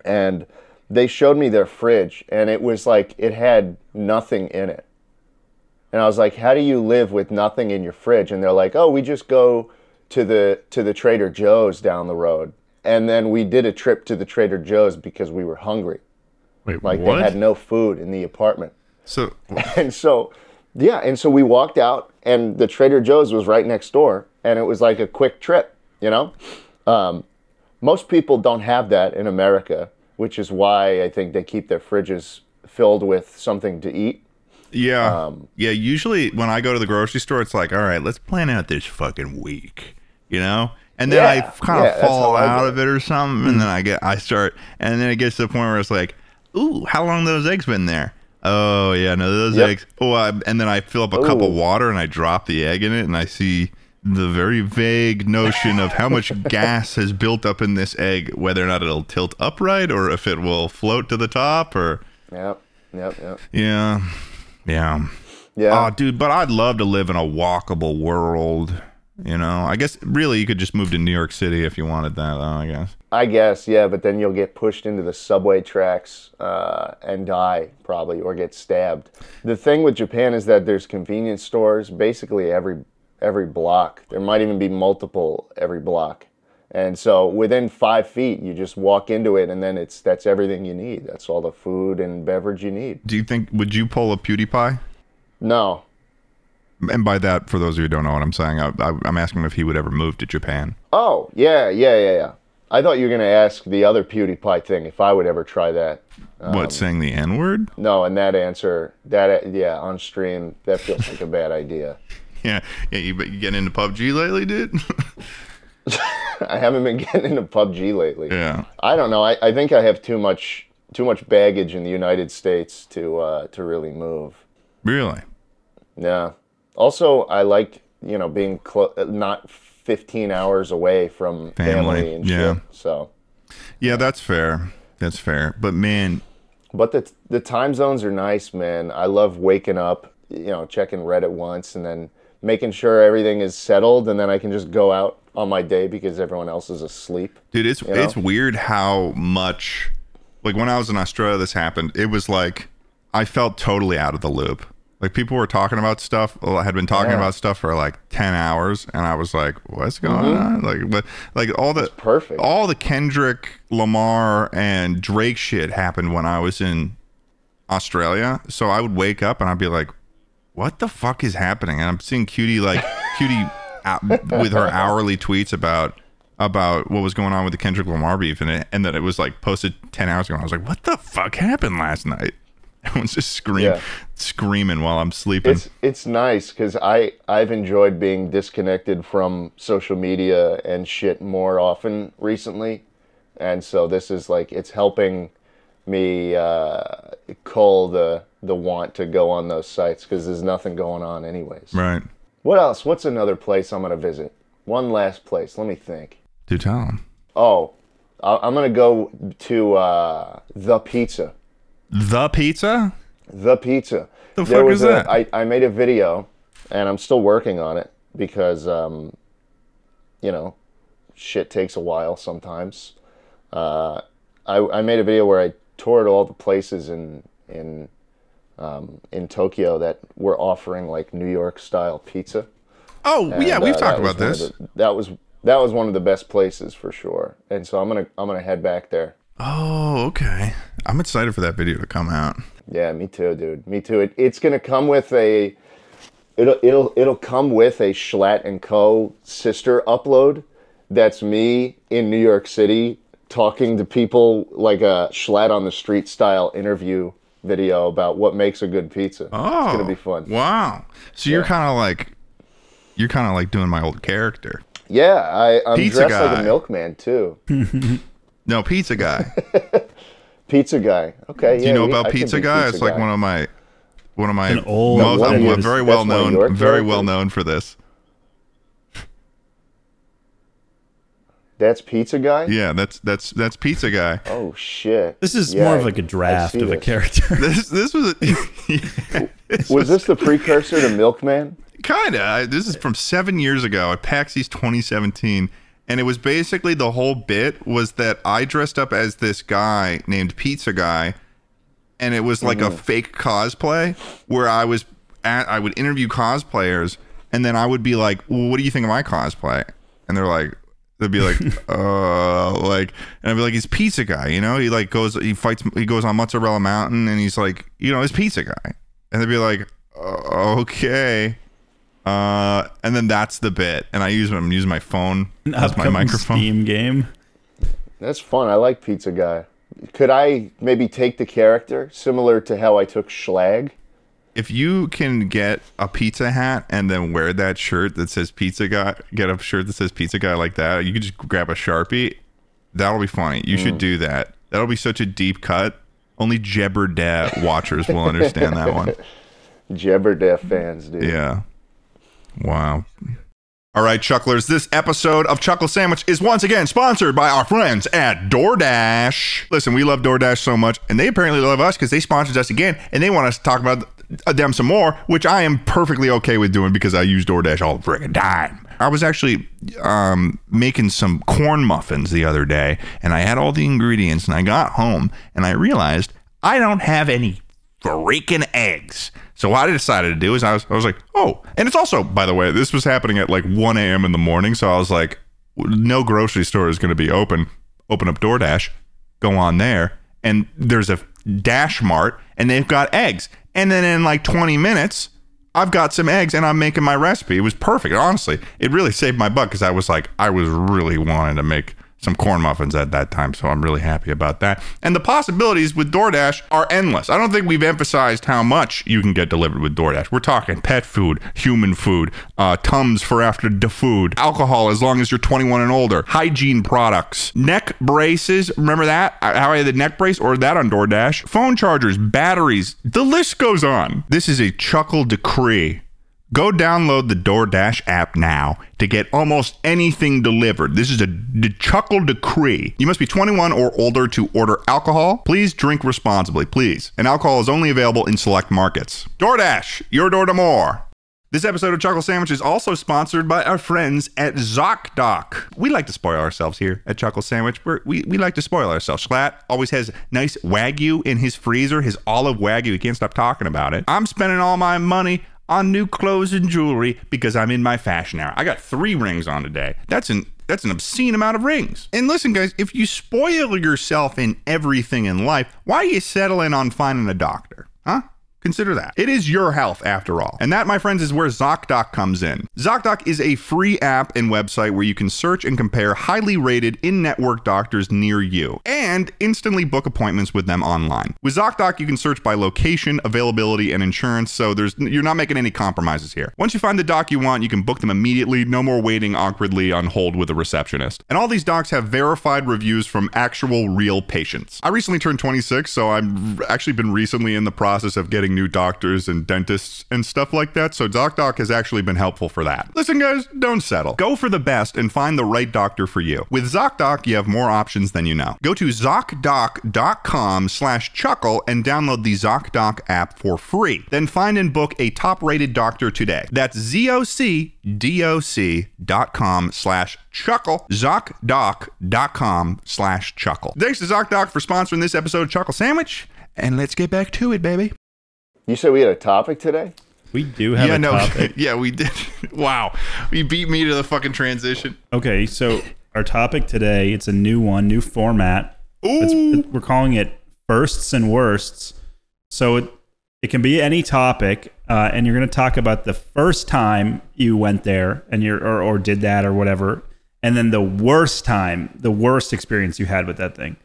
Speaker 3: and they showed me their fridge, and it was like it had nothing in it. And I was like, "How do you live with nothing in your fridge?" And they're like, "Oh, we just go to the to the Trader Joe's down the road." And then we did a trip to the Trader Joe's because we were hungry.
Speaker 1: Wait,
Speaker 3: Like
Speaker 1: what?
Speaker 3: they had no food in the apartment.
Speaker 1: so <laughs>
Speaker 3: And so, yeah, and so we walked out, and the Trader Joe's was right next door, and it was like a quick trip, you know? Um, most people don't have that in America, which is why I think they keep their fridges filled with something to eat.
Speaker 1: Yeah.
Speaker 3: Um,
Speaker 1: yeah. Usually when I go to the grocery store, it's like, all right, let's plan out this fucking week, you know? And then I kind
Speaker 3: yeah,
Speaker 1: of fall out of it or something. And then I get, I start, and then it gets to the point where it's like, ooh, how long those eggs been there? Oh, yeah, no, those
Speaker 3: Yep.
Speaker 1: eggs. Oh, I, and then I fill up a cup of water and I drop the egg in it and I see the very vague notion of how much <laughs> gas has built up in this egg, whether or not it'll tilt upright or if it will float to the top or,
Speaker 3: Yep, yep, yep.
Speaker 1: yeah. Yeah.
Speaker 3: Yeah.
Speaker 1: Oh, dude, but I'd love to live in a walkable world. You know, I guess really you could just move to New York City if you wanted that, though, I guess.
Speaker 3: I guess, yeah, but then you'll get pushed into the subway tracks uh, and die, probably, or get stabbed. The thing with Japan is that there's convenience stores basically every every block. There might even be multiple every block, and so within five feet, you just walk into it, and then it's that's everything you need. That's all the food and beverage you need.
Speaker 1: Do you think, would you pull a PewDiePie?
Speaker 3: No,
Speaker 1: And by that, for those of you who don't know what I'm saying, I, I, I'm asking if he would ever move to Japan.
Speaker 3: oh yeah, yeah, yeah, yeah. I thought you were gonna ask the other PewDiePie thing if I would ever try that.
Speaker 1: what, saying the N word?
Speaker 3: No, and that answer, that yeah, on stream, that feels like a bad idea. <laughs>
Speaker 1: Yeah. Yeah, you, you getting into PUBG lately, dude? <laughs>
Speaker 3: I haven't been getting into PUBG lately.
Speaker 1: yeah.
Speaker 3: I don't know. I, I think I have too much too much baggage in the United States to uh, to really move.
Speaker 1: Really?
Speaker 3: Yeah. Also, I like you know being clo- not 15 hours away from family,
Speaker 1: Family,
Speaker 3: and
Speaker 1: yeah.
Speaker 3: shit. So,
Speaker 1: Yeah, that's fair. That's fair. But man,
Speaker 3: but the the time zones are nice, man. I love waking up, you know, checking Reddit once, and then making sure everything is settled, and then I can just go out on my day because everyone else is asleep.
Speaker 1: Dude, it's
Speaker 3: know?
Speaker 1: it's weird how much like when I was in Australia this happened, it was like I felt totally out of the loop. Like people were talking about stuff, well, had been talking
Speaker 3: Yeah.
Speaker 1: about stuff for like 10 hours and I was like, what's going on? Like but like all the
Speaker 3: Mm-hmm. perfect.
Speaker 1: all the Kendrick Lamar and Drake shit happened when I was in Australia. So I would wake up and I'd be like, what the fuck is happening? And I'm seeing Cutie like Cutie out- <laughs> with her hourly tweets about about what was going on with the Kendrick Lamar beef and it, and that it was like posted 10 hours ago. I was like, what the fuck happened last night? <laughs> Everyone's just scream,
Speaker 3: Yeah.
Speaker 1: screaming while I'm sleeping.
Speaker 3: It's it's nice because I I've enjoyed being disconnected from social media and shit more often recently, and so this is like it's helping me uh, cull the the want to go on those sites because there's nothing going on anyways.
Speaker 1: right.
Speaker 3: What else? What's another place I'm gonna visit? One last place. Let me think.
Speaker 1: Do tell 'em.
Speaker 3: Oh, I- I'm gonna go to uh, the pizza.
Speaker 1: The pizza?
Speaker 3: The pizza.
Speaker 1: The
Speaker 3: There
Speaker 1: fuck
Speaker 3: was
Speaker 1: is
Speaker 3: a-
Speaker 1: that?
Speaker 3: I, I made a video, and I'm still working on it because, um, you know, shit takes a while sometimes. Uh, I, I made a video where I toured all the places in in um, in Tokyo that were offering like New York style pizza.
Speaker 1: Oh, yeah, we've
Speaker 3: uh,
Speaker 1: talked about this.
Speaker 3: the- that was that was one of the best places for sure. And so I'm gonna I'm gonna head back there.
Speaker 1: Oh, okay. I'm excited for that video to come out.
Speaker 3: Yeah, me too, dude. Me too. It, it's gonna come with a. It'll it'll it'll come with a Schlatt and Co. sister upload. That's me in New York City talking to people like a Schlatt on the street style interview video about what makes a good pizza.
Speaker 1: Oh,
Speaker 3: it's gonna oh, be fun.
Speaker 1: Wow. So you're kind of like, you're kind of like doing my old character.
Speaker 3: Yeah, I, I'm
Speaker 1: Pizza
Speaker 3: dressed like
Speaker 1: guy.
Speaker 3: a milkman too. <laughs>
Speaker 1: No, pizza guy. <laughs>
Speaker 3: Pizza guy. Okay.
Speaker 1: Do
Speaker 3: yeah,
Speaker 1: you know
Speaker 3: we-
Speaker 1: about
Speaker 3: I could
Speaker 1: pizza
Speaker 3: be
Speaker 1: guy? it's like one of my, one of my
Speaker 2: An old-
Speaker 1: most,
Speaker 3: one of
Speaker 1: I'm
Speaker 3: your-
Speaker 1: very well
Speaker 3: one of your
Speaker 1: known, very well
Speaker 3: characters?
Speaker 1: known for this.
Speaker 3: That's pizza guy.
Speaker 1: Yeah, that's that's that's pizza guy.
Speaker 3: Oh shit.
Speaker 2: This is
Speaker 3: Yeah,
Speaker 2: more of like a draft
Speaker 3: see
Speaker 2: of a character. <laughs>
Speaker 1: This this was, a, <laughs> <laughs>
Speaker 3: Was this the precursor to Milkman?
Speaker 1: Kinda. This is from seven years ago at PAX East 2017, and it was basically the whole bit was that I dressed up as this guy named Pizza Guy, and it was like a fake cosplay where I was at. I would interview cosplayers, and then I would be like, well, "What do you think of my cosplay?" And they're like. They'd be like, <laughs> uh, like, and I'd be like, he's pizza guy, you know. He like goes, he fights, he goes on Mozzarella Mountain, and he's like, you know, he's pizza guy, and they'd be like, okay, uh, and then that's the bit, and I use I'm using my phone
Speaker 2: An
Speaker 1: as my microphone.
Speaker 2: Steam game.
Speaker 3: That's fun. I like Pizza Guy. Could I maybe take the character similar to how I took Schlagg?
Speaker 1: If you can get a pizza hat and then wear that shirt that says pizza guy, get a shirt that says pizza guy like that, you could just grab a sharpie. That'll be funny. You should do that. That'll be such a deep cut. Only jebberdah watchers will understand that one. <laughs>
Speaker 3: Jebberdef fans, dude.
Speaker 1: Yeah. Wow. All right, Chucklers, this episode of Chuckle Sandwich is once again sponsored by our friends at DoorDash. Listen, we love DoorDash so much, and they apparently love us because they sponsored us again, and they want us to talk about them some more, which I am perfectly okay with doing because I use DoorDash all the friggin' time. I was actually um, making some corn muffins the other day, and I had all the ingredients, and I got home, and I realized I don't have any freaking eggs. So what I decided to do is I was I was like, oh, and it's also by the way, this was happening at like 1 a.m. in the morning. So I was like, no grocery store is going to be open. Open up DoorDash, go on there, and there's a Dash Mart, and they've got eggs. And then in like 20 minutes, I've got some eggs and I'm making my recipe. It was perfect. Honestly, it really saved my butt because I was like, I was really wanting to make some corn muffins at that time. So I'm really happy about that. And the possibilities with DoorDash are endless. I don't think we've emphasized how much you can get delivered with DoorDash. We're talking pet food, human food, uh, Tums for after the food, alcohol as long as you're 21 and older, hygiene products, neck braces. Remember that? Uh, How I had the neck brace? Or that on DoorDash. Phone chargers, batteries. The list goes on. This is a chuckle decree. Go download the DoorDash app now to get almost anything delivered. This is a chuckle decree. You must be 21 or older to order alcohol. Please drink responsibly, please. And alcohol is only available in select markets. DoorDash, your door to more. This episode of Chuckle Sandwich is also sponsored by our friends at ZocDoc. We like to spoil ourselves here at Chuckle Sandwich. We're, we we like to spoil ourselves. Schlatt always has nice Wagyu in his freezer, his olive Wagyu. He can't stop talking about it. I'm spending all my money on new clothes and jewelry because I'm in my fashion era. I got three rings on today. That's an that's an obscene amount of rings. And listen, guys, if you spoil yourself in everything in life, why are you settling on finding a doctor? Huh? Consider that. It is your health after all. And that, my friends, is where ZocDoc comes in. ZocDoc is a free app and website where you can search and compare highly rated in network doctors near you and instantly book appointments with them online. With ZocDoc, you can search by location, availability, and insurance, so there's you're not making any compromises here. Once you find the doc you want, you can book them immediately, no more waiting awkwardly on hold with a receptionist. And all these docs have verified reviews from actual real patients. I recently turned 26, so I've actually been recently in the process of getting new doctors and dentists and stuff like that. So ZocDoc has actually been helpful for that. Listen, guys, don't settle. Go for the best and find the right doctor for you. With ZocDoc, you have more options than you know. Go to ZocDoc.com slash chuckle and download the ZocDoc app for free. Then find and book a top-rated doctor today. That's ZocDoc.com slash chuckle. ZocDoc.com slash chuckle. Thanks to ZocDoc for sponsoring this episode of Chuckle Sandwich. And let's get back to it, baby.
Speaker 3: You said we had a topic today?
Speaker 2: We do have
Speaker 1: yeah,
Speaker 2: a
Speaker 1: no,
Speaker 2: topic. <laughs>
Speaker 1: yeah, we did. <laughs> wow, you beat me to the fucking transition.
Speaker 2: Okay, so our topic today, it's a new one, new format.
Speaker 1: Ooh,
Speaker 2: it- we're calling it firsts and worsts. So it, it can be any topic, uh, and you're going to talk about the first time you went there and you're or, or did that or whatever, and then the worst time, the worst experience you had with that thing.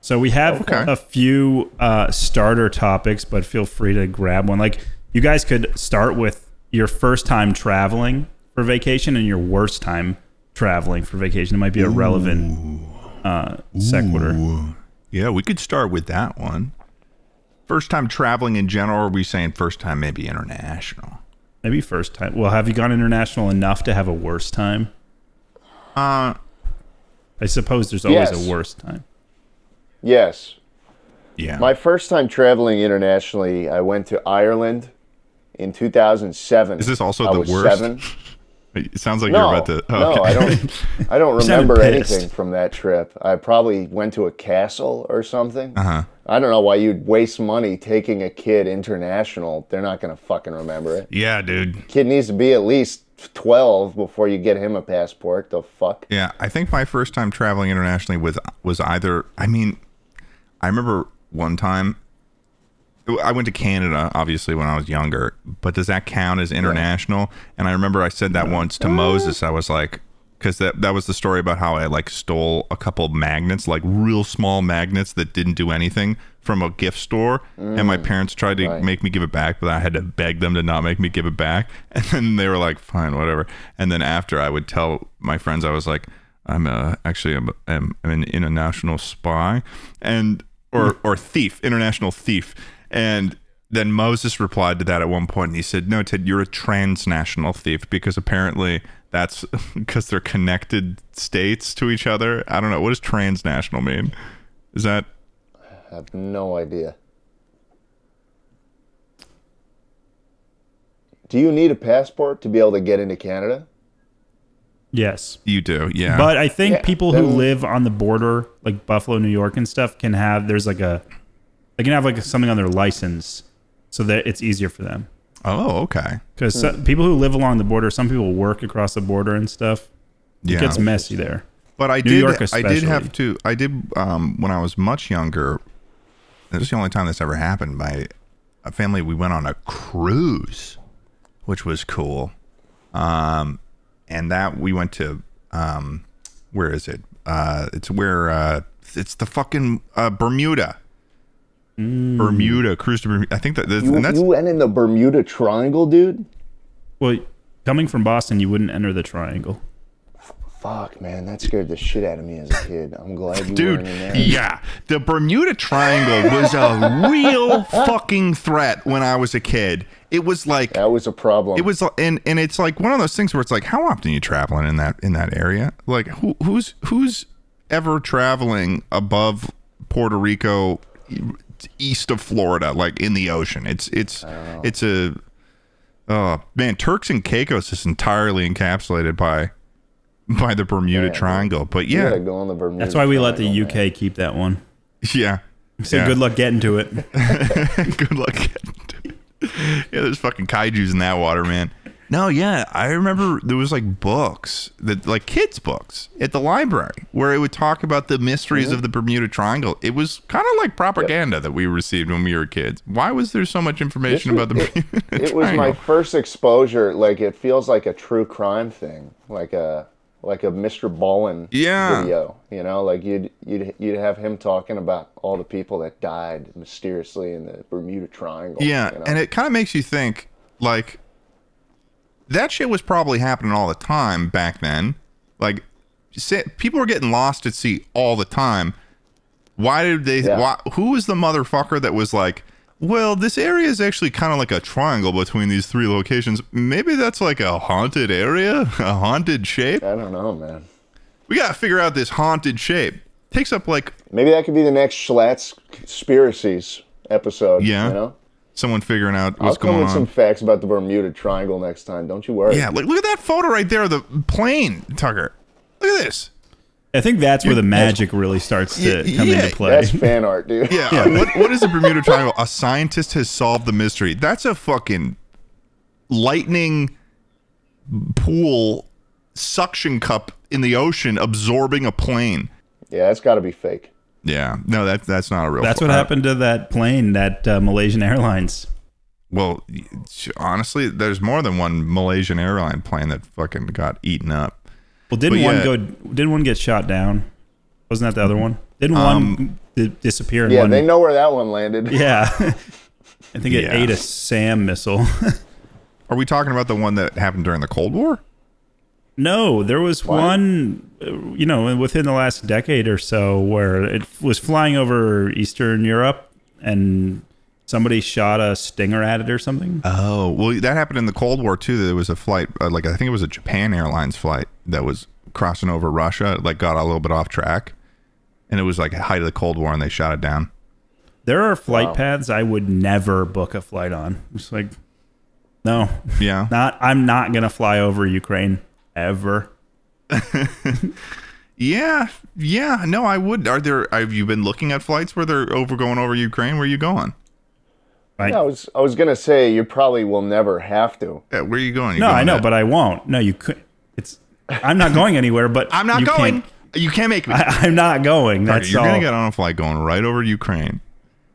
Speaker 2: So we have
Speaker 1: Okay.
Speaker 2: a few uh, starter topics, but feel free to grab one. Like you guys could start with your first time traveling for vacation and your worst time traveling for vacation. It might be a relevant uh, sequitur.
Speaker 1: Ooh. yeah, we could start with that one. First time traveling in general, or are we saying first time maybe international?
Speaker 2: Maybe first time. Well, have you gone international enough to have a worse time?
Speaker 1: Uh,
Speaker 2: I suppose there's always
Speaker 3: Yes.
Speaker 2: a worse time.
Speaker 3: Yes.
Speaker 1: yeah.
Speaker 3: My first time traveling internationally, I went to Ireland in 2007.
Speaker 1: Is this also
Speaker 3: I
Speaker 1: the worst?
Speaker 3: Seven. <laughs>
Speaker 1: It sounds like
Speaker 3: No,
Speaker 1: you're about to. oh,
Speaker 3: no,
Speaker 1: okay.
Speaker 3: I don't. <laughs> I don't remember anything from that trip. I probably went to a castle or something.
Speaker 1: Uh-huh.
Speaker 3: I don't know why you'd waste money taking a kid international. They're not gonna fucking remember it.
Speaker 1: Yeah, dude.
Speaker 3: Kid needs to be at least 12 before you get him a passport. The fuck?
Speaker 1: Yeah, I think my first time traveling internationally was was either. I mean, I remember one time. I went to Canada, obviously, when I was younger. But does that count as international? And I remember I said that once to Moses. I was like, because that that was the story about how I like stole a couple magnets, like real small magnets that didn't do anything from a gift store, and my parents tried to
Speaker 3: right.
Speaker 1: make me give it back, but I had to beg them to not make me give it back. <laughs> And then they were like, "Fine, whatever." And then after, I would tell my friends, I was like, "I'm uh, actually I'm, I'm, I'm an international spy," and or mm. or thief, international thief, and. Then Moses replied to that at one point, and he said, "No, Ted, you're a transnational thief because apparently that's <laughs> because they're connected states to each other. I don't know what does transnational mean. Is that
Speaker 3: I have no idea. Do you need a passport to be able to get into Canada?
Speaker 2: Yes.
Speaker 1: you do? Yeah,
Speaker 2: But I think
Speaker 3: Yeah,
Speaker 2: people who
Speaker 3: then-
Speaker 2: live on the border, like Buffalo, New York, and stuff, can have there's like a they can have like something on their license, so that it's easier for them.
Speaker 1: oh, okay,
Speaker 2: Because
Speaker 3: Hmm.
Speaker 2: people who live along the border, some people work across the border and stuff.
Speaker 1: yeah.
Speaker 2: It gets messy there.
Speaker 1: But I
Speaker 2: New
Speaker 1: did.
Speaker 2: York
Speaker 1: I did have to. I did um, when I was much younger. This is the only time this ever happened. My family we went on a cruise, which was cool. Um, and that we went to um, where is it? Uh, it's where uh, it's the fucking uh, Bermuda. Bermuda cruise to Bermuda. I think that that's,
Speaker 3: You,
Speaker 1: and that's
Speaker 3: you went in the Bermuda Triangle, dude?
Speaker 2: Well, coming from Boston, you wouldn't enter the triangle.
Speaker 3: Fuck, man, that scared the shit out of me as a kid. I'm glad you
Speaker 1: Dude,
Speaker 3: weren't in there.
Speaker 1: yeah. The Bermuda Triangle was a real fucking threat when I was a kid. It was like
Speaker 3: That was a problem.
Speaker 1: it was and and it's like one of those things where it's like how often are you traveling in that in that area? Like who who's who's ever traveling above Puerto Rico east of Florida like in the ocean? It's it's it's a oh man, Turks and Caicos is entirely encapsulated by <laughs> by the Bermuda Triangle. But
Speaker 3: You
Speaker 1: yeah,
Speaker 3: go on the Bermuda
Speaker 2: That's why we let the
Speaker 3: Triangle, man.
Speaker 2: UK keep that one. <laughs>
Speaker 1: yeah.
Speaker 2: So
Speaker 1: Yeah.
Speaker 2: good luck getting to it. <laughs>
Speaker 1: Good luck. yeah, there's fucking kaiju's in that water, man. No, yeah, I remember there was like books that like kids books at the library where it would talk about the mysteries of mm-hmm. the Bermuda Triangle. It was kind of like propaganda that we received when we were kids. Why was there so much information
Speaker 3: This
Speaker 1: about the
Speaker 3: was-
Speaker 1: Bermuda
Speaker 3: It was my first exposure. Like it feels like a true crime thing, like a like a Mr. Ballen
Speaker 1: Yeah.
Speaker 3: video. You know, like you'd you'd you'd have him talking about all the people that died mysteriously in the Bermuda Triangle.
Speaker 1: Yeah,
Speaker 3: you know?
Speaker 1: and it kind of makes you think like that shit was probably happening all the time back then. Like people were getting lost at sea all the time. Why did they
Speaker 3: Yeah.
Speaker 1: why, who was the motherfucker that was like, "Well, this area is actually kind of like a triangle between these three locations. Maybe that's like a haunted area, <laughs> a haunted shape.
Speaker 3: I don't know, man.
Speaker 1: We got to figure out this haunted shape." Takes up like
Speaker 3: Maybe that could be the next Schlatt's conspiracies episode.
Speaker 1: Yeah.
Speaker 3: you know.
Speaker 1: someone figuring out
Speaker 3: I'll
Speaker 1: what's
Speaker 3: come
Speaker 1: going
Speaker 3: with
Speaker 1: on.
Speaker 3: some facts about the Bermuda Triangle next time. Don't you worry.
Speaker 1: yeah, like look at that photo right there of the plane, Tucker. Look at this.
Speaker 2: I think that's where the magic really starts to
Speaker 1: Y-
Speaker 2: come
Speaker 1: yeah,
Speaker 2: into play.
Speaker 3: That's fan art, dude.
Speaker 1: Yeah. uh, what, what is the Bermuda Triangle? A scientist has solved the mystery. That's a fucking lightning pool suction cup in the ocean absorbing a plane.
Speaker 3: Yeah, that's got to be fake.
Speaker 1: Yeah. No, that, that's not a real
Speaker 2: That's what
Speaker 1: uh,
Speaker 2: happened to that plane, that uh, Malaysian Airlines.
Speaker 1: Well, honestly, there's more than one Malaysian airline plane that fucking got eaten up.
Speaker 2: Well, didn't
Speaker 1: But
Speaker 2: one go? Didn't one get shot down? Wasn't that the other one? Didn't
Speaker 1: Um,
Speaker 2: one di- disappear?
Speaker 3: Yeah,
Speaker 2: one,
Speaker 3: they know where that one landed. <laughs>
Speaker 2: Yeah, I think it
Speaker 1: Yeah.
Speaker 2: ate a SAM missile. <laughs>
Speaker 1: Are we talking about the one that happened during the Cold War?
Speaker 2: no, there was
Speaker 3: What?
Speaker 2: one, uh, you know, within the last decade or so, where it was flying over Eastern Europe, and somebody shot a stinger at it or something.
Speaker 1: Oh, well, that happened in the Cold War too. There was a flight, uh, like I think it was a Japan Airlines flight that was crossing over Russia. It, like got a little bit off track, and it was like height of the Cold War, and they shot it down.
Speaker 2: There are flight
Speaker 3: Wow.
Speaker 2: paths I would never book a flight on. It's like No,
Speaker 1: Yeah. <laughs>
Speaker 2: not. I'm not gonna fly over Ukraine ever. <laughs>
Speaker 1: Yeah. Yeah. No, I would. Are there? Have you been looking at flights where they're over going over Ukraine? Where are you going?
Speaker 2: I,
Speaker 3: Yeah, I was I was gonna say you probably will never have to.
Speaker 1: Yeah, where are you going? You
Speaker 2: no,
Speaker 1: going
Speaker 2: I know,
Speaker 1: to-
Speaker 2: but I won't. No, you could. It's. I'm not going anywhere. But <laughs>
Speaker 1: I'm not
Speaker 2: you
Speaker 1: going.
Speaker 2: can't-
Speaker 1: You can't make me.
Speaker 2: I, I'm not going.
Speaker 1: Tucker,
Speaker 2: That's
Speaker 1: you're
Speaker 2: all.
Speaker 1: gonna get on a flight going right over Ukraine,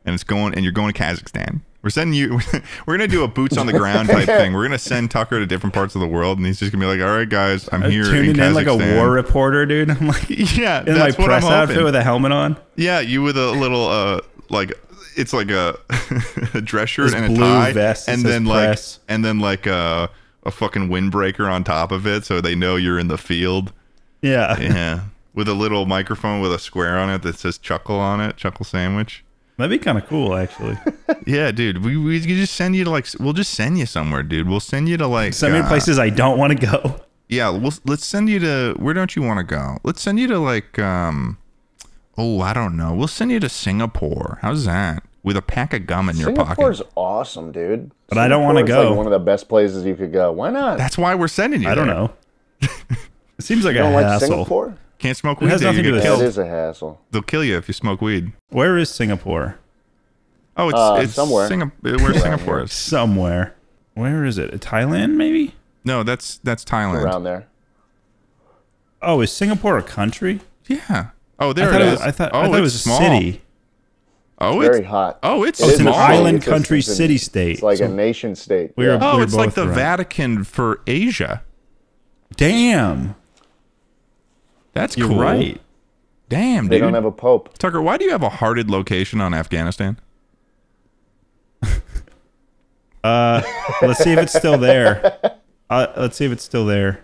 Speaker 1: and it's going, and you're going to Kazakhstan. We're sending you. <laughs> We're gonna do a boots on the ground type <laughs> thing. We're gonna send Tucker to different parts of the world, and he's just gonna be like, "All right, guys, I'm here
Speaker 2: tuning
Speaker 1: in
Speaker 2: in, like a war reporter, dude. I'm like
Speaker 1: Yeah,
Speaker 2: in
Speaker 1: that's
Speaker 2: my
Speaker 1: what I'm
Speaker 2: press outfit with a helmet on.
Speaker 1: Yeah, you with a little uh like it's like a, <laughs> a dress shirt and a tie,
Speaker 2: vest
Speaker 1: and then like
Speaker 2: press.
Speaker 1: and then like a a fucking windbreaker on top of it, so they know you're in the field.
Speaker 2: Yeah.
Speaker 1: Yeah, <laughs> with a little microphone with a square on it that says "chuckle" on it, chuckle sandwich.
Speaker 2: That'd be kind of cool, actually. <laughs>
Speaker 1: Yeah, dude, we we could just send you to like we'll just send you somewhere, dude. We'll send you to like
Speaker 2: Send me
Speaker 1: uh,
Speaker 2: places I don't want to go.
Speaker 1: Yeah, we'll let's send you to where don't you want to go? Let's send you to like um oh, I don't know. We'll send you to Singapore. How's that? With a pack of gum in your pocket.
Speaker 3: Singapore's awesome, dude.
Speaker 2: But I don't wanna
Speaker 3: Singapore's,
Speaker 2: go.
Speaker 3: Like one of the best places you could go. Why not?
Speaker 1: That's why we're sending you.
Speaker 2: I don't know. <laughs> It seems like
Speaker 3: you
Speaker 2: a
Speaker 3: don't like. Singapore?
Speaker 1: Can't smoke
Speaker 2: It
Speaker 1: weed.
Speaker 2: has
Speaker 1: there. You
Speaker 2: nothing to do with
Speaker 3: That
Speaker 1: killed.
Speaker 3: is a hassle.
Speaker 1: They'll kill you if you smoke weed.
Speaker 2: Where is Singapore?
Speaker 1: Oh, it's
Speaker 3: Uh,
Speaker 1: it's
Speaker 3: somewhere.
Speaker 1: Singa- where Singapore is.
Speaker 2: Somewhere. Where is it? Thailand, maybe?
Speaker 1: No, that's that's Thailand.
Speaker 3: Around there.
Speaker 2: Oh, is Singapore a country?
Speaker 1: Yeah. Oh, there
Speaker 2: I thought
Speaker 1: it
Speaker 2: it
Speaker 1: is.
Speaker 2: was, I thought,
Speaker 1: oh,
Speaker 2: I thought it was
Speaker 1: it's
Speaker 2: a
Speaker 1: small.
Speaker 2: city.
Speaker 1: Oh, it's Very
Speaker 3: hot.
Speaker 1: oh, it's
Speaker 2: it's
Speaker 3: is
Speaker 2: an island
Speaker 3: It's
Speaker 2: country
Speaker 3: it's a-
Speaker 2: city state.
Speaker 3: It's like
Speaker 2: So-
Speaker 3: a nation state.
Speaker 2: We're-
Speaker 3: yeah.
Speaker 1: oh,
Speaker 2: We're
Speaker 1: it's like the
Speaker 2: right.
Speaker 1: Vatican for Asia.
Speaker 2: Damn.
Speaker 1: That's
Speaker 2: You're
Speaker 1: cool.
Speaker 2: right.
Speaker 1: Damn,
Speaker 3: They
Speaker 1: dude.
Speaker 3: don't have a pope.
Speaker 1: Tucker, why do you have a hearted location on Afghanistan? <laughs>
Speaker 2: Uh, let's see if it's still there. Uh, let's see if it's still there.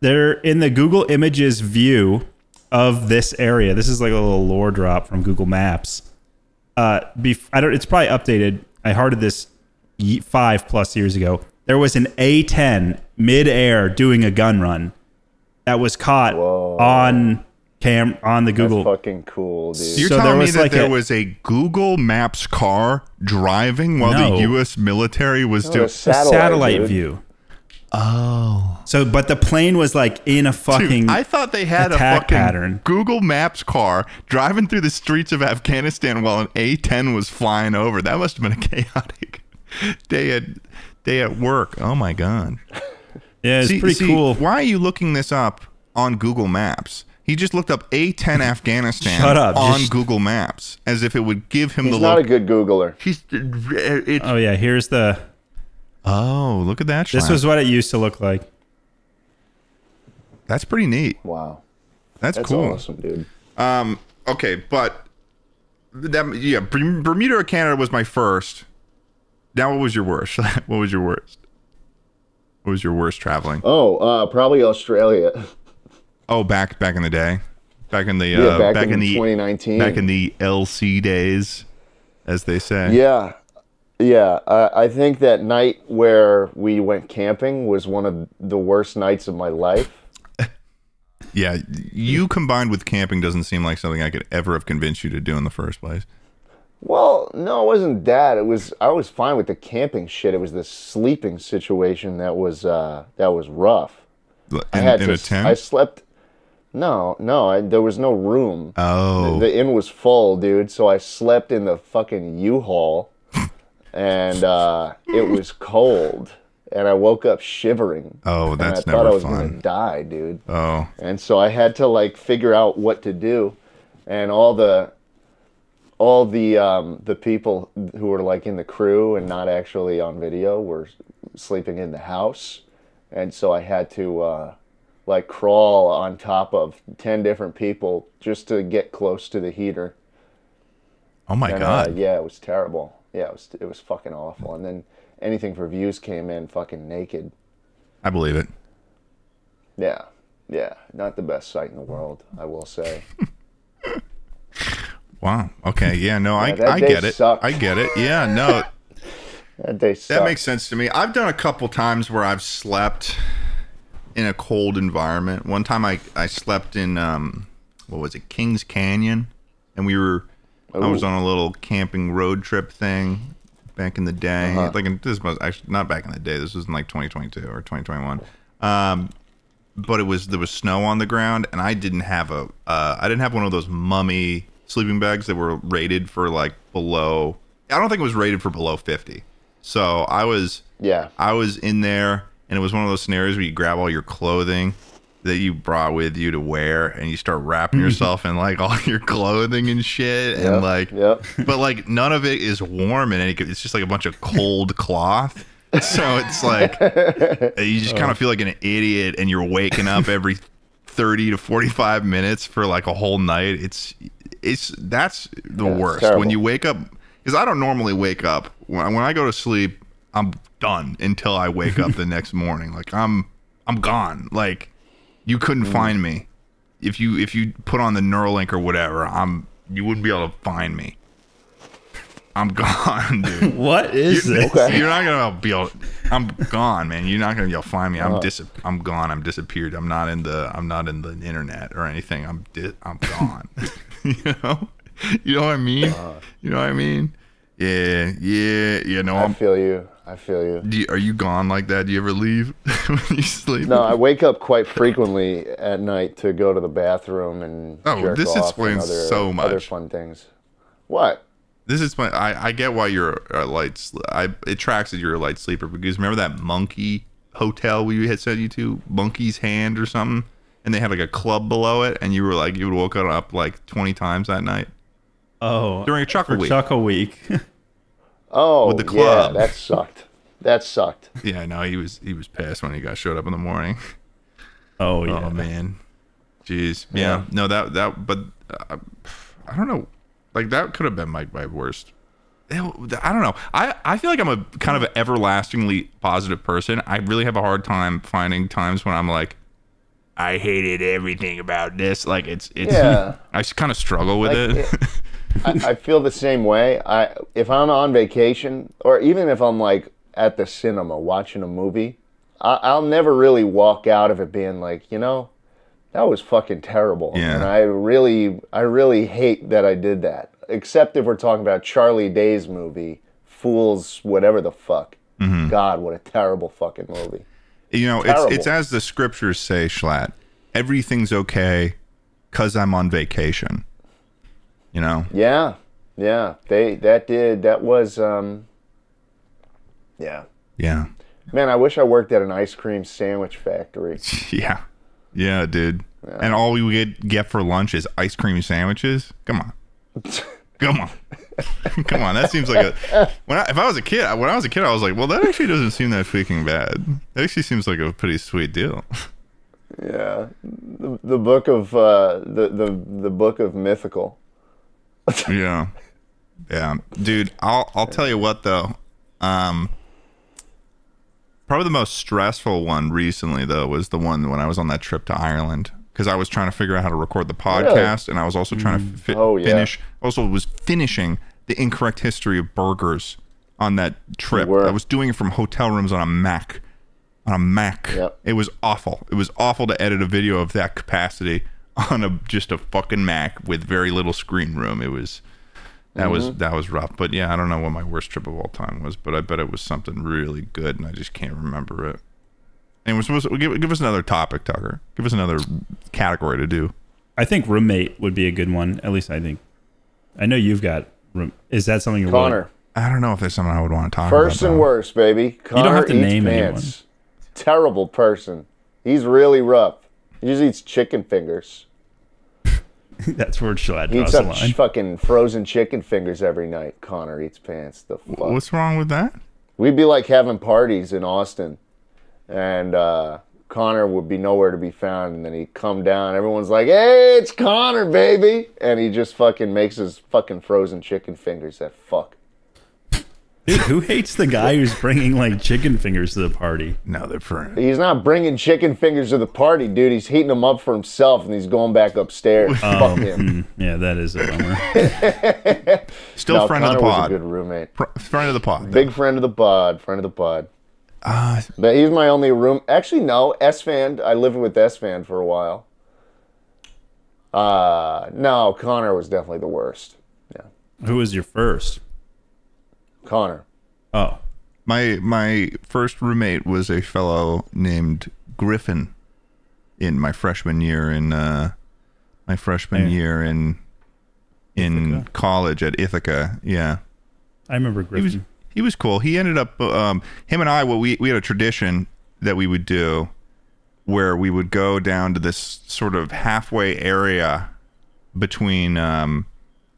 Speaker 2: They're in the Google Images view of this area. This is like a little lore drop from Google Maps. Uh, bef- I don't. It's probably updated. I hearted this ye- five plus years ago. There was an A10 mid-air doing a gun run that was caught
Speaker 3: Whoa.
Speaker 2: on cam on the
Speaker 3: That's
Speaker 2: Google.
Speaker 3: fucking cool, dude.
Speaker 1: You're
Speaker 2: So there
Speaker 1: telling me
Speaker 2: was
Speaker 1: that
Speaker 2: like
Speaker 1: there
Speaker 2: a-
Speaker 1: was a Google Maps car driving while
Speaker 2: No.
Speaker 1: the U.S. military was
Speaker 3: No,
Speaker 1: doing.
Speaker 3: a satellite,
Speaker 2: satellite view.
Speaker 1: Oh,
Speaker 2: So, but the plane was like in a fucking.
Speaker 1: Dude, I thought they had a fucking
Speaker 2: pattern.
Speaker 1: Google Maps car driving through the streets of Afghanistan while an A-10 was flying over. That must have been a <laughs> chaotic day at day at work. Oh my god!
Speaker 2: yeah, it's
Speaker 1: See-
Speaker 2: pretty
Speaker 1: see,
Speaker 2: cool.
Speaker 1: Why are you looking this up on Google Maps? He just looked up A10 Afghanistan
Speaker 2: Shut up,
Speaker 1: on
Speaker 2: just-
Speaker 1: Google Maps as if it would give him
Speaker 3: He's
Speaker 1: the
Speaker 3: not
Speaker 1: look.
Speaker 3: a good Googler.
Speaker 1: He's uh, it's,
Speaker 2: Oh yeah, here's the.
Speaker 1: Oh look at that.
Speaker 2: This
Speaker 1: schlep.
Speaker 2: was what it used to look like.
Speaker 1: that's pretty neat.
Speaker 3: Wow.
Speaker 1: That's,
Speaker 3: That's
Speaker 1: cool.
Speaker 3: awesome, dude.
Speaker 1: Um, okay, but that yeah, Bermuda or Canada was my first. Now, what was your worst? <laughs> what was your worst? What was your worst traveling?
Speaker 3: Oh, uh, probably Australia. <laughs>
Speaker 1: Oh, back back in the day, back in the
Speaker 3: Yeah,
Speaker 1: uh,
Speaker 3: back,
Speaker 1: back,
Speaker 3: in,
Speaker 1: in, the
Speaker 3: 2019.
Speaker 1: back in the LC days, as they say.
Speaker 3: Yeah, yeah. I I think that night where we went camping was one of the worst nights of my life. <laughs>
Speaker 1: Yeah, you combined with camping doesn't seem like something I could ever have convinced you to do in the first place.
Speaker 3: Well, no, it wasn't that. It was I was fine with the camping shit. It was the sleeping situation that was uh, that was rough.
Speaker 1: In,
Speaker 3: I had
Speaker 1: in
Speaker 3: to.
Speaker 1: a tent.
Speaker 3: I slept. No, no, I, there was no room.
Speaker 1: oh,
Speaker 3: The inn was full, dude. So I slept in the fucking U-Haul, and uh, it was cold. And I woke up shivering.
Speaker 1: oh, that's
Speaker 3: and I
Speaker 1: that's
Speaker 3: thought I
Speaker 1: never
Speaker 3: was gonna
Speaker 1: fun.
Speaker 3: die, dude.
Speaker 1: Oh,
Speaker 3: and so I had to like figure out what to do, and all the all the um, the people who were like in the crew and not actually on video were sleeping in the house, and so I had to uh, like crawl on top of ten different people just to get close to the heater.
Speaker 1: oh my
Speaker 3: And,
Speaker 1: god.
Speaker 3: Uh, yeah, it was terrible. Yeah, it was it was fucking awful. And then Anything4Views came in fucking naked.
Speaker 1: I believe it.
Speaker 3: Yeah, yeah, not the best site in the world, I will say. <laughs>
Speaker 1: Wow. Okay. Yeah. No, I,
Speaker 3: that
Speaker 1: I
Speaker 3: day
Speaker 1: get it.
Speaker 3: sucked.
Speaker 1: I get it. Yeah. No, <laughs>
Speaker 3: That day
Speaker 1: that makes sense to me. I've done a couple times where I've slept in a cold environment. One time I, I slept in, um, what was it, Kings Canyon? And we were, I was on a little camping road trip thing. back in the day.
Speaker 3: Uh-huh.
Speaker 1: Like in, this was actually not back in the day. This was in like 2022 or 2021. Um, but it was there was snow on the ground, and I didn't have a uh, I didn't have one of those mummy sleeping bags that were rated for like below. I don't think it was rated for below 50. So I was
Speaker 3: Yeah.
Speaker 1: I was in there, and it was one of those scenarios where you grab all your clothing that you brought with you to wear, and you start wrapping mm-hmm. yourself in like <laughs> all your clothing and shit, and
Speaker 3: Yep,
Speaker 1: like,
Speaker 3: yep. <laughs>
Speaker 1: but like none of it is warm, and any, it's just like a bunch of cold <laughs> cloth. So it's like you just kind of oh. feel like an idiot, and you're waking up every thirty to forty-five minutes for like a whole night. It's it's that's the
Speaker 3: it's
Speaker 1: worst when you wake up because I don't normally wake up when, when I go to sleep. I'm done until I wake up the next morning. Like I'm I'm gone. Like you couldn't mm. find me if you if you put on the Neuralink or whatever. I'm you wouldn't be able to find me. I'm <laughs> gone, dude. <laughs>
Speaker 2: What is
Speaker 1: You're,
Speaker 2: this? <laughs>
Speaker 3: Okay.
Speaker 1: you're not gonna be able. I'm gone, man. You're not gonna be able to find me. I'm uh. dis. I'm gone. I'm disappeared. I'm not in the. I'm not in the internet or anything. I'm. Di- I'm gone. you know. You know what I mean. Uh. You know what I mean. Yeah. Yeah. You know.
Speaker 3: I
Speaker 1: I'm.
Speaker 3: feel you. I feel you.
Speaker 1: Do you, are you gone like that? Do you ever leave <laughs> when you sleep?
Speaker 3: No, I wake up quite frequently at night to go to the bathroom and
Speaker 1: Oh,
Speaker 3: jerk
Speaker 1: this
Speaker 3: off
Speaker 1: explains
Speaker 3: other,
Speaker 1: so
Speaker 3: Other
Speaker 1: much.
Speaker 3: fun things. What?
Speaker 1: This is my. I, I get why you're a light. I it tracks that you're a light sleeper because remember that monkey hotel we had sent you to, Monkey's Hand or something, and they had like a club below it, and you were like you would woke up like twenty times that night
Speaker 2: Oh,
Speaker 1: during a chuckle
Speaker 2: for
Speaker 1: week.
Speaker 2: Chuckle Week. <laughs>
Speaker 3: Oh,
Speaker 1: With the club.
Speaker 3: yeah, that sucked. That sucked. <laughs>
Speaker 1: yeah, no, he was he was pissed when he got showed up in the morning.
Speaker 2: oh yeah.
Speaker 1: Oh man, jeez, yeah.
Speaker 3: Yeah.
Speaker 1: no, that that, but uh, I don't know, like that could have been my my worst. I don't know. I I feel like I'm a kind of an everlastingly positive person. I really have a hard time finding times when I'm like, I hated everything about this. Like it's it's.
Speaker 3: Yeah. <laughs>
Speaker 1: I kind of struggle with
Speaker 3: Like,
Speaker 1: it. <laughs>
Speaker 3: I, I feel the same way. I if I'm on vacation, or even if I'm like at the cinema watching a movie, I, I'll never really walk out of it being like, you know, that was fucking terrible.
Speaker 1: Yeah.
Speaker 3: And I really, I really hate that I did that. Except if we're talking about Charlie Day's movie, Fools, whatever the fuck.
Speaker 1: Mm-hmm.
Speaker 3: God, what a terrible fucking movie.
Speaker 1: you know, it's it's as the scriptures say, Schlatt. Everything's okay, cause I'm on vacation. You know.
Speaker 3: Yeah, yeah. They that did that was um. Yeah.
Speaker 1: Yeah.
Speaker 3: Man, I wish I worked at an ice cream sandwich factory. <laughs>
Speaker 1: Yeah. Yeah, dude. And all we would get for lunch is ice cream sandwiches. Come on. <laughs> Come on. <laughs> Come on. That seems like a when I, if I was a kid, when I was a kid I was like, well, that actually doesn't seem that freaking bad. That actually seems like a pretty sweet deal.
Speaker 3: Yeah, the, the book of uh, the the the book of mythical.
Speaker 1: Yeah. Yeah. Dude, I'll I'll tell you what though. Um probably the most stressful one recently though was the one when I was on that trip to Ireland because I was trying to figure out how to record the podcast and I was also trying to fi-
Speaker 3: Oh, yeah.
Speaker 1: finish also was finishing the incorrect history of burgers on that trip. I was doing it from hotel rooms on a Mac. On a Mac.
Speaker 3: Yep.
Speaker 1: It was awful. It was awful to edit a video of that capacity on a just a fucking Mac with very little screen room. It was that was
Speaker 3: Mm-hmm.
Speaker 1: that was rough. But yeah, I don't know what my worst trip of all time was, but I bet it was something really good, and I just can't remember it. And we're supposed to give, give us another topic, Tucker. Give us another category to do.
Speaker 2: I think roommate would be a good one. At least I think. I know you've got room. Is that something you're willing-
Speaker 3: Connor,
Speaker 1: I don't know if there's something I would want to talk
Speaker 3: first
Speaker 1: about.
Speaker 3: and
Speaker 1: though.
Speaker 3: worst, baby. Connor
Speaker 2: don't have to name
Speaker 3: pants. Terrible person. He's really rough. He just eats chicken fingers. <laughs>
Speaker 2: That's where
Speaker 3: He
Speaker 2: draws the line.
Speaker 3: fucking frozen chicken fingers every night. Connor eats pants. The fuck.
Speaker 1: What's wrong with that?
Speaker 3: We'd be like having parties in Austin, and uh, Connor would be nowhere to be found. And then he'd come down. Everyone's like, "Hey, it's Connor, baby!" And he just fucking makes his fucking frozen chicken fingers. That fuck.
Speaker 2: Dude, who hates the guy who's bringing like chicken fingers to the party?
Speaker 1: No, they're for
Speaker 3: He's not bringing chicken fingers to the party, dude. He's heating them up for himself, and he's going back upstairs. Fuck him.
Speaker 2: Mm, yeah, that is a bummer. <laughs>
Speaker 1: still
Speaker 3: No,
Speaker 1: friend
Speaker 3: Connor
Speaker 1: of the
Speaker 3: was a
Speaker 1: pod.
Speaker 3: good roommate.
Speaker 1: Fr- friend of the pod.
Speaker 3: Big friend of the pod. Friend of the pod.
Speaker 1: Uh,
Speaker 3: But he's my only room. Actually, no. Esfand. I lived with Esfand for a while. Uh, no. Connor was definitely the worst. Yeah,
Speaker 2: who was your first?
Speaker 3: Connor.
Speaker 2: Oh,
Speaker 1: My my first roommate was a fellow named Griffin in my freshman year in uh, my freshman
Speaker 2: Hey.
Speaker 1: year in in
Speaker 2: Ithaca?
Speaker 1: college at Ithaca. Yeah.
Speaker 2: I remember
Speaker 1: he was
Speaker 2: Griffin.
Speaker 1: he was cool. He ended up um, him and I. What we we had a tradition that we would do where we would go down to this sort of halfway area between. Um,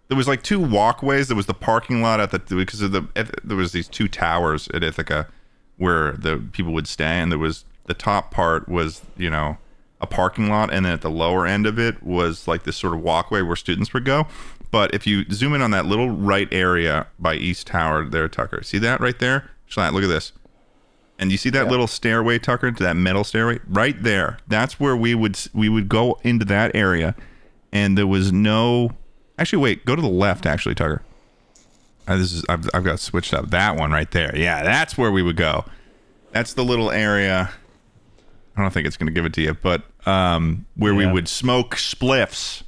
Speaker 1: there was like two walkways. There was the parking lot at the because of the there was these two towers at Ithaca where the people would stay, and there was the top part was you know a parking lot, and then at the lower end of it was like this sort of walkway where students would go. But if you zoom in on that little right area by East Tower there, Tucker, see that right there? Schlatt, look at this. And you see that little stairway, Tucker, to that metal stairway right there. That's where we would we would go into that area, and there was no. Actually, wait. Go to the left. Actually, Tucker. Uh, this is I've I've got switched up. That one right there. Yeah, that's where we would go. That's the little area. I don't think it's going to give it to you, but um, where we would smoke spliffs.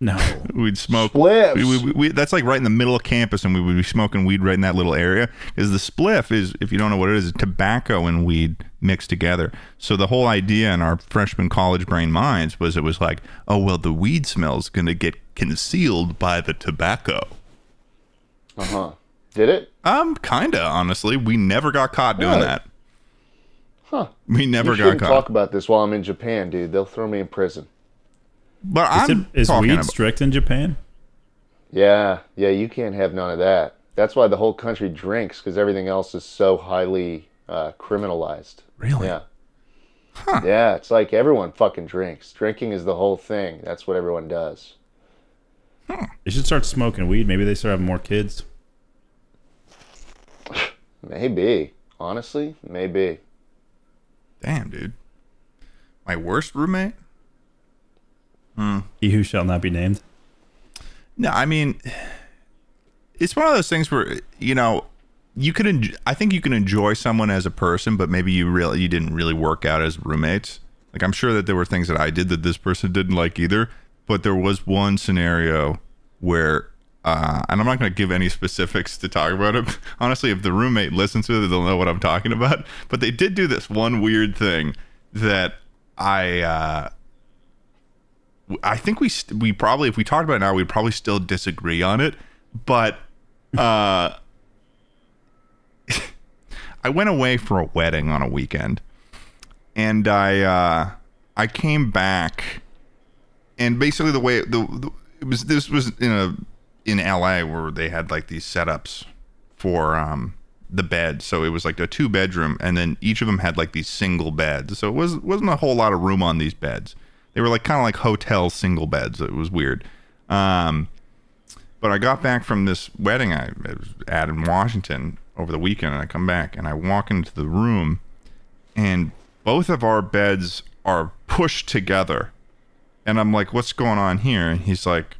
Speaker 2: No. <laughs>
Speaker 1: We'd smoke.
Speaker 3: Spliffs.
Speaker 1: We, we, we, that's like right in the middle of campus, and we would be smoking weed right in that little area. Because the spliff is, if you don't know what it is, tobacco and weed mixed together. So the whole idea in our freshman college brain minds was it was like, oh well, the weed smell's going to get concealed by the tobacco.
Speaker 3: Uh huh. Did it?
Speaker 1: Um, kinda. Honestly, we never got caught doing
Speaker 3: Really?
Speaker 1: that.
Speaker 3: Huh.
Speaker 1: We never
Speaker 3: you
Speaker 1: got caught.
Speaker 3: talk about this while I'm in Japan, dude. They'll throw me in prison.
Speaker 1: but
Speaker 2: Is,
Speaker 1: I'm
Speaker 2: it, is weed
Speaker 1: about.
Speaker 2: strict in Japan?
Speaker 3: Yeah, yeah, you can't have none of that. That's why the whole country drinks because everything else is so highly uh, criminalized.
Speaker 1: Really?
Speaker 3: Yeah. Yeah, it's like everyone fucking drinks. Drinking is the whole thing. That's what everyone does.
Speaker 2: They should start smoking weed. Maybe they start having more kids.
Speaker 3: Maybe. Honestly, maybe.
Speaker 1: Damn, dude. My worst roommate. Hmm.
Speaker 2: He who shall not be named.
Speaker 1: No, I mean, it's one of those things where you know you could En- I think you can enjoy someone as a person, but maybe you really you didn't really work out as roommates. Like I'm sure that there were things that I did that this person didn't like either. But there was one scenario where, uh, and I'm not going to give any specifics to talk about it. <laughs> Honestly, if the roommate listens to it, they'll know what I'm talking about. But they did do this one weird thing that I. Uh, I think we st- we probably if we talked about it now we'd probably still disagree on it, but uh, I went away for a wedding on a weekend, and I uh, I came back, and basically the way the, the it was this was in a in L.A. where they had like these setups for um the bed, so it was like a two bedroom, and then each of them had like these single beds, so it was wasn't a whole lot of room on these beds. They were like kind of like hotel single beds. It was weird. Um, but I got back from this wedding I was at in Washington over the weekend, and I come back and I walk into the room, and both of our beds are pushed together, and I'm like, "What's going on here?" And he's like,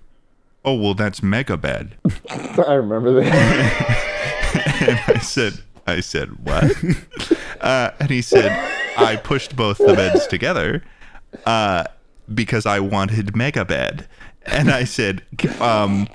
Speaker 1: "Oh, well, that's mega bed." <laughs>
Speaker 3: I remember that. <laughs>
Speaker 1: and I said, "I said what?" <laughs> uh, and he said, "I pushed both the beds together." Uh, because I wanted mega bed. And I said, um,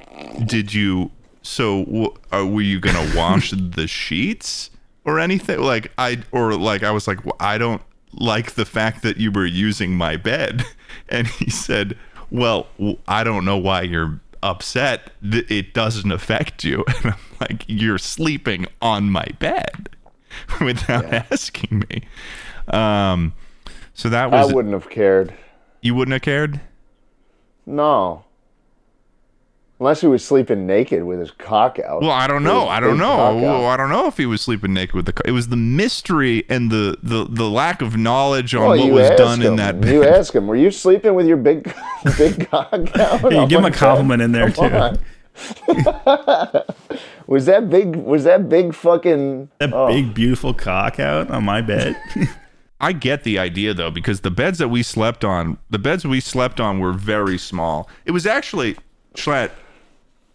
Speaker 1: did you, so w- uh, were you going <laughs> to wash the sheets or anything? Like, I, or like, I was like, well, I don't like the fact that you were using my bed. <laughs> And he said, well, I don't know why you're upset. It doesn't affect you. <laughs> And I'm like, you're sleeping on my bed without asking me. Um, so that was.
Speaker 3: I wouldn't have cared.
Speaker 1: you wouldn't have cared?
Speaker 3: No. Unless he was sleeping naked with his cock out.
Speaker 1: Well, I don't know. I don't know. Well. I don't know if he was sleeping naked with the. co- It was the mystery and the the, the lack of knowledge on
Speaker 3: Well,
Speaker 1: what was done
Speaker 3: him.
Speaker 1: in that Bed.
Speaker 3: You ask him, were you sleeping with your big, <laughs> big cock <laughs> out?
Speaker 2: You give him a compliment in there
Speaker 3: bed?
Speaker 2: too. <laughs>
Speaker 3: Was that big? Was that big fucking?
Speaker 2: That
Speaker 3: oh,
Speaker 2: big beautiful cock out on my bed.
Speaker 1: I get the idea though because the beds that we slept on, the beds we slept on were very small. It was actually Schlatt,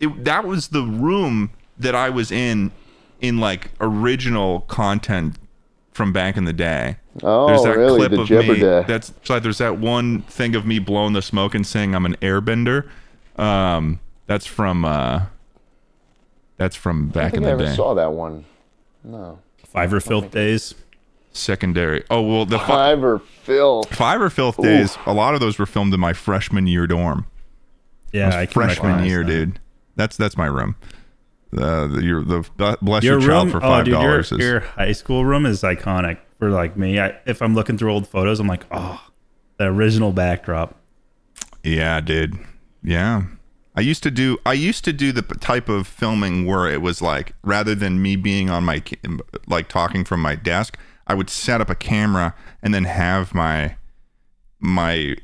Speaker 1: it, that was the room that I was in in like original content from back in the day.
Speaker 3: Oh,
Speaker 1: there's that
Speaker 3: really?
Speaker 1: clip
Speaker 3: The
Speaker 1: of
Speaker 3: Jibber
Speaker 1: me.
Speaker 3: Day.
Speaker 1: That's like there's that one thing of me blowing the smoke and saying I'm an airbender. Um, that's from uh, that's from back in
Speaker 3: think I
Speaker 1: the
Speaker 3: never
Speaker 1: day.
Speaker 3: saw that one. No.
Speaker 2: Fiverr filth days.
Speaker 1: Secondary. Oh well, the fi-
Speaker 3: Fiverr Phil.
Speaker 1: Fiverr filth days. A lot of those were filmed in my freshman year dorm.
Speaker 2: Yeah, I
Speaker 1: freshman year,
Speaker 2: that.
Speaker 1: dude. That's that's my room. The, the your the bless
Speaker 2: Your
Speaker 1: your, child
Speaker 2: room,
Speaker 1: for
Speaker 2: oh,
Speaker 1: five dollars is
Speaker 2: your high school room is iconic for like me. I, if I'm looking through old photos, I'm like, oh, the original backdrop.
Speaker 1: Yeah, dude. Yeah. I used to do I used to do the type of filming where it was like rather than me being on my like talking from my desk, I would set up a camera and then have my my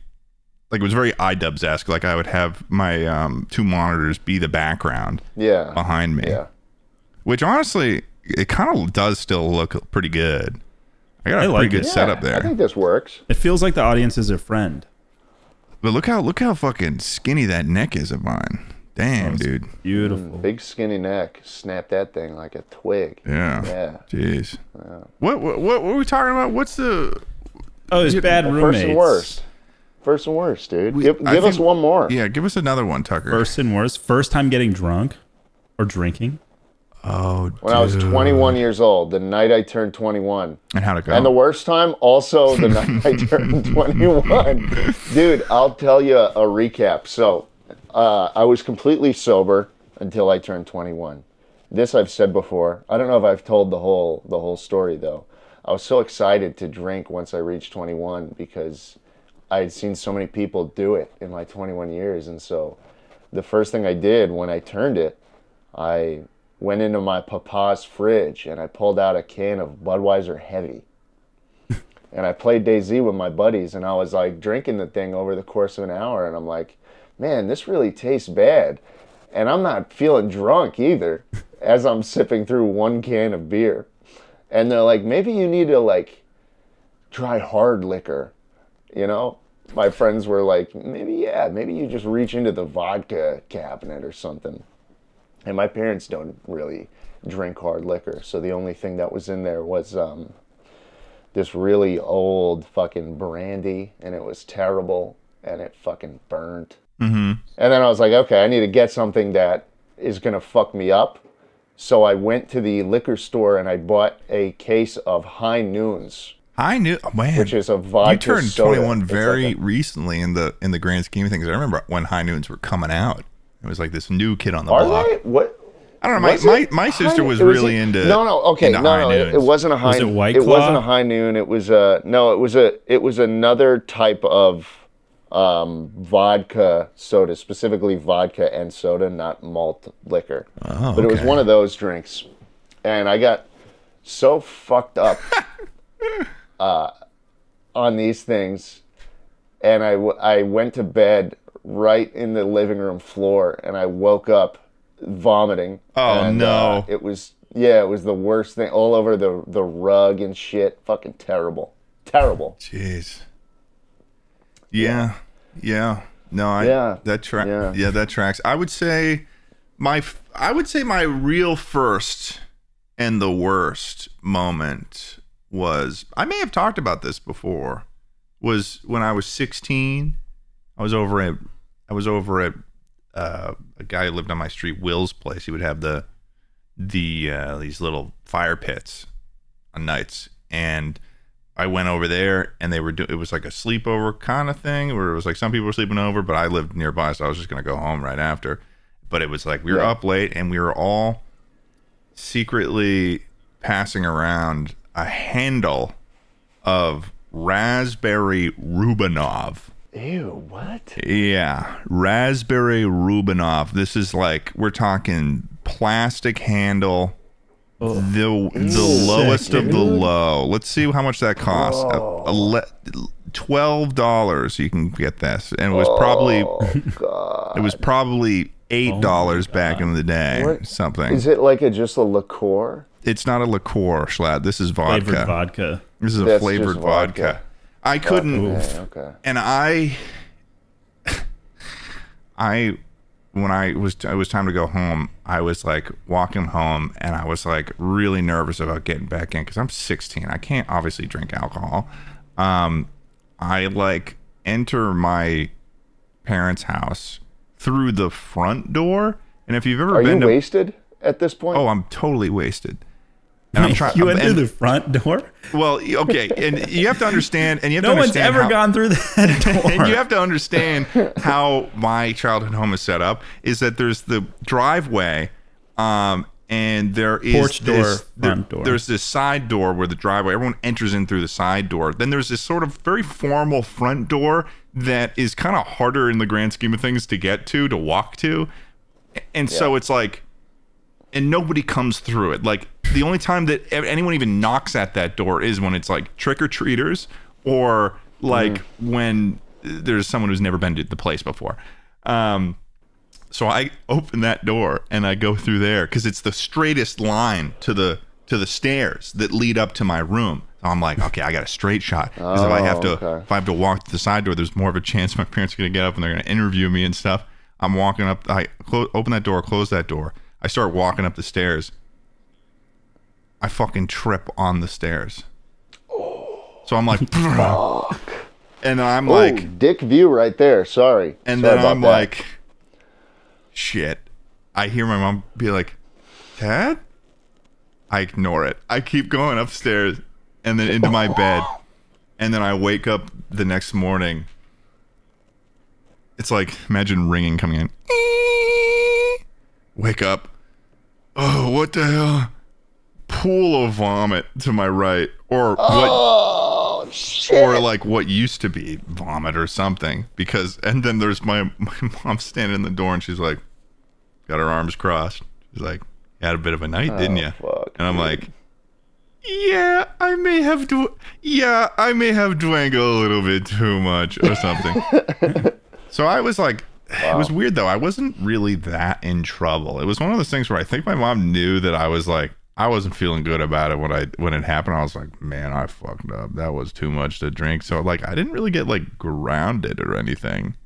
Speaker 1: like it was very iDubbbz esque. Like I would have my um, two monitors be the background
Speaker 3: Yeah.
Speaker 1: behind me,
Speaker 3: Yeah.
Speaker 1: which honestly it kind of does still look pretty good. I got a
Speaker 2: I like
Speaker 1: pretty good
Speaker 2: it.
Speaker 1: setup there.
Speaker 3: I think this works.
Speaker 2: It feels like the audience is a friend.
Speaker 1: But look how look how fucking skinny that neck is of mine. Damn, dude.
Speaker 2: Beautiful.
Speaker 3: Big skinny neck. Snap that thing like a twig.
Speaker 1: Yeah.
Speaker 3: Yeah.
Speaker 1: Jeez. What, what what were we talking about? What's the?
Speaker 2: Oh, it's bad roommates.
Speaker 3: First and worst. First and worst, dude.
Speaker 1: We-
Speaker 3: give
Speaker 1: I
Speaker 3: give us
Speaker 1: think-
Speaker 3: one more.
Speaker 1: Yeah, give us another one, Tucker.
Speaker 2: First and worst. First time getting drunk or drinking.
Speaker 1: oh,
Speaker 3: When I was 21 years old, the night I turned 21.
Speaker 1: And how'd it go?
Speaker 3: And the worst time, also the night I <laughs> turned 21. Dude, I'll tell you a recap. So, uh, I was completely sober until I turned 21. This I've said before. I don't know if I've told the whole the whole story though. I was so excited to drink once I reached 21 because I had seen so many people do it in my 21 years, and so the first thing I did when I turned it, I went into my papa's fridge and I pulled out a can of Budweiser Heavy. <laughs> and I played DayZ with my buddies and I was like drinking the thing over the course of an hour and I'm like, man, this really tastes bad. And I'm not feeling drunk either <laughs> as I'm sipping through one can of beer. And they're like, maybe you need to like try hard liquor, you know? My friends were like, maybe, yeah, maybe you just reach into the vodka cabinet or something. And my parents don't really drink hard liquor, so the only thing that was in there was um, this really old fucking brandy, and it was terrible, and it fucking burnt. Mm-hmm. And then I was like, okay, I need to get something that is gonna fuck me up. So I went to the liquor store and I bought a case of High Noons,
Speaker 1: I knew, oh, man.
Speaker 3: which is a vodka
Speaker 1: you turned
Speaker 3: soda.
Speaker 1: 21 very
Speaker 3: like a-
Speaker 1: recently in the in the grand scheme of things. I remember when High Noons were coming out. It was like this new kid on the
Speaker 3: are
Speaker 1: block.
Speaker 3: they? What?
Speaker 1: I don't know. My, my, my sister
Speaker 3: High-
Speaker 1: was
Speaker 3: it
Speaker 1: really
Speaker 3: a-
Speaker 1: into
Speaker 3: No, no, okay, no, no. It, it wasn't a high.
Speaker 2: it White
Speaker 3: It wasn't a high noon. It was a no. It was a. It was another type of um, vodka soda, specifically vodka and soda, not malt liquor.
Speaker 1: Oh,
Speaker 3: but it was one of those drinks, and I got so fucked up <laughs> uh, on these things, and I w- I went to bed right in the living room floor, and I woke up vomiting.
Speaker 1: Oh,
Speaker 3: and,
Speaker 1: no.
Speaker 3: uh, it was yeah, it was the worst thing all over the the rug and shit. Fucking terrible, terrible.
Speaker 1: Jeez. Yeah. Yeah. No, I
Speaker 3: Yeah.
Speaker 1: that track
Speaker 3: Yeah.
Speaker 1: yeah. that tracks. I would say my I would say my real first and the worst moment was I may have talked about this before was when I was 16. I was over at I was over at uh, a guy who lived on my street, Will's place. He would have the the uh, these little fire pits on nights, and I went over there, and they were doing it was like a sleepover kind of thing, where it was like some people were sleeping over, but I lived nearby, so I was just gonna go home right after. But it was like we were
Speaker 3: Yeah.
Speaker 1: up late, and we were all secretly passing around a handle of raspberry Rubinoff.
Speaker 3: Ew, what?
Speaker 1: Yeah, raspberry Rubinoff. This is like we're talking plastic handle, the the lowest of the low. Let's see how much that costs. Le- Twelve dollars. You can get this, and it was probably
Speaker 3: Oh,
Speaker 1: it was probably eight dollars oh, back in the day.
Speaker 3: What-
Speaker 1: Something.
Speaker 3: Is it like a just a liqueur?
Speaker 1: It's not a liqueur, Schlatt. This is vodka.
Speaker 2: Flavored vodka.
Speaker 1: This is a
Speaker 3: That's
Speaker 1: flavored vodka.
Speaker 3: vodka.
Speaker 1: I couldn't.
Speaker 3: Okay, okay.
Speaker 1: and I, I, when I was it was time to go home, I was like walking home, and I was like really nervous about getting back in because I'm 16. I can't obviously drink alcohol. Um, I like enter my parents' house through the front door, and if you've ever
Speaker 3: Are you
Speaker 1: been to,
Speaker 3: wasted at this point?
Speaker 1: oh, I'm totally wasted. And I'm trying. <laughs>
Speaker 2: you went through the front door?
Speaker 1: Well, okay, and you have to understand, and you have
Speaker 2: No
Speaker 1: to
Speaker 2: one's ever
Speaker 1: how-
Speaker 2: gone through that <laughs> door.
Speaker 1: and you have to understand how my childhood home is set up is that there's the driveway um and there is
Speaker 2: Porch door,
Speaker 1: this, there-
Speaker 2: front door.
Speaker 1: there's this side door where the driveway everyone enters in through the side door then there's this sort of very formal front door that is kind of harder in the grand scheme of things to get to to walk to and so
Speaker 3: Yeah.
Speaker 1: it's like and nobody comes through it. Like the only time that anyone even knocks at that door is when it's like trick or treaters or like when there's someone who's never been to the place before. Um, so I open that door and I go through there because it's the straightest line to the to the stairs that lead up to my room. So I'm like, okay, I got a straight shot because if I have to
Speaker 3: Oh, okay.
Speaker 1: if I have to walk to the side door, there's more of a chance my parents are gonna get up and they're gonna interview me and stuff. I'm walking up. I clo- open that door, close that door. I start walking up the stairs. I fucking trip on the stairs. So I'm like, <laughs> and I'm oh, like,
Speaker 3: oh, dick view right there. Sorry.
Speaker 1: and
Speaker 3: Sorry
Speaker 1: then I'm
Speaker 3: that.
Speaker 1: like, shit. I hear my mom be like, Dad? I ignore it. I keep going upstairs and then into my bed. And then I wake up the next morning. It's like, imagine ringing coming in. Wake up. Oh, what the hell? Pool of vomit to my right. Or what
Speaker 3: oh shit.
Speaker 1: or like what used to be vomit or something because and then there's my <laughs> my mom standing in the door and she's like got her arms crossed she's like you had a bit of a night didn't oh, you
Speaker 3: fuck,
Speaker 1: and i'm like yeah i may have dw- yeah i may have drank a little bit too much or something <laughs> so i was like it was weird though i wasn't really that in trouble it was one of those things where i think my mom knew that i was like I wasn't feeling good about it when I when it happened. I was like, man, I fucked up. That was too much to drink. So like, I didn't really get like grounded or anything.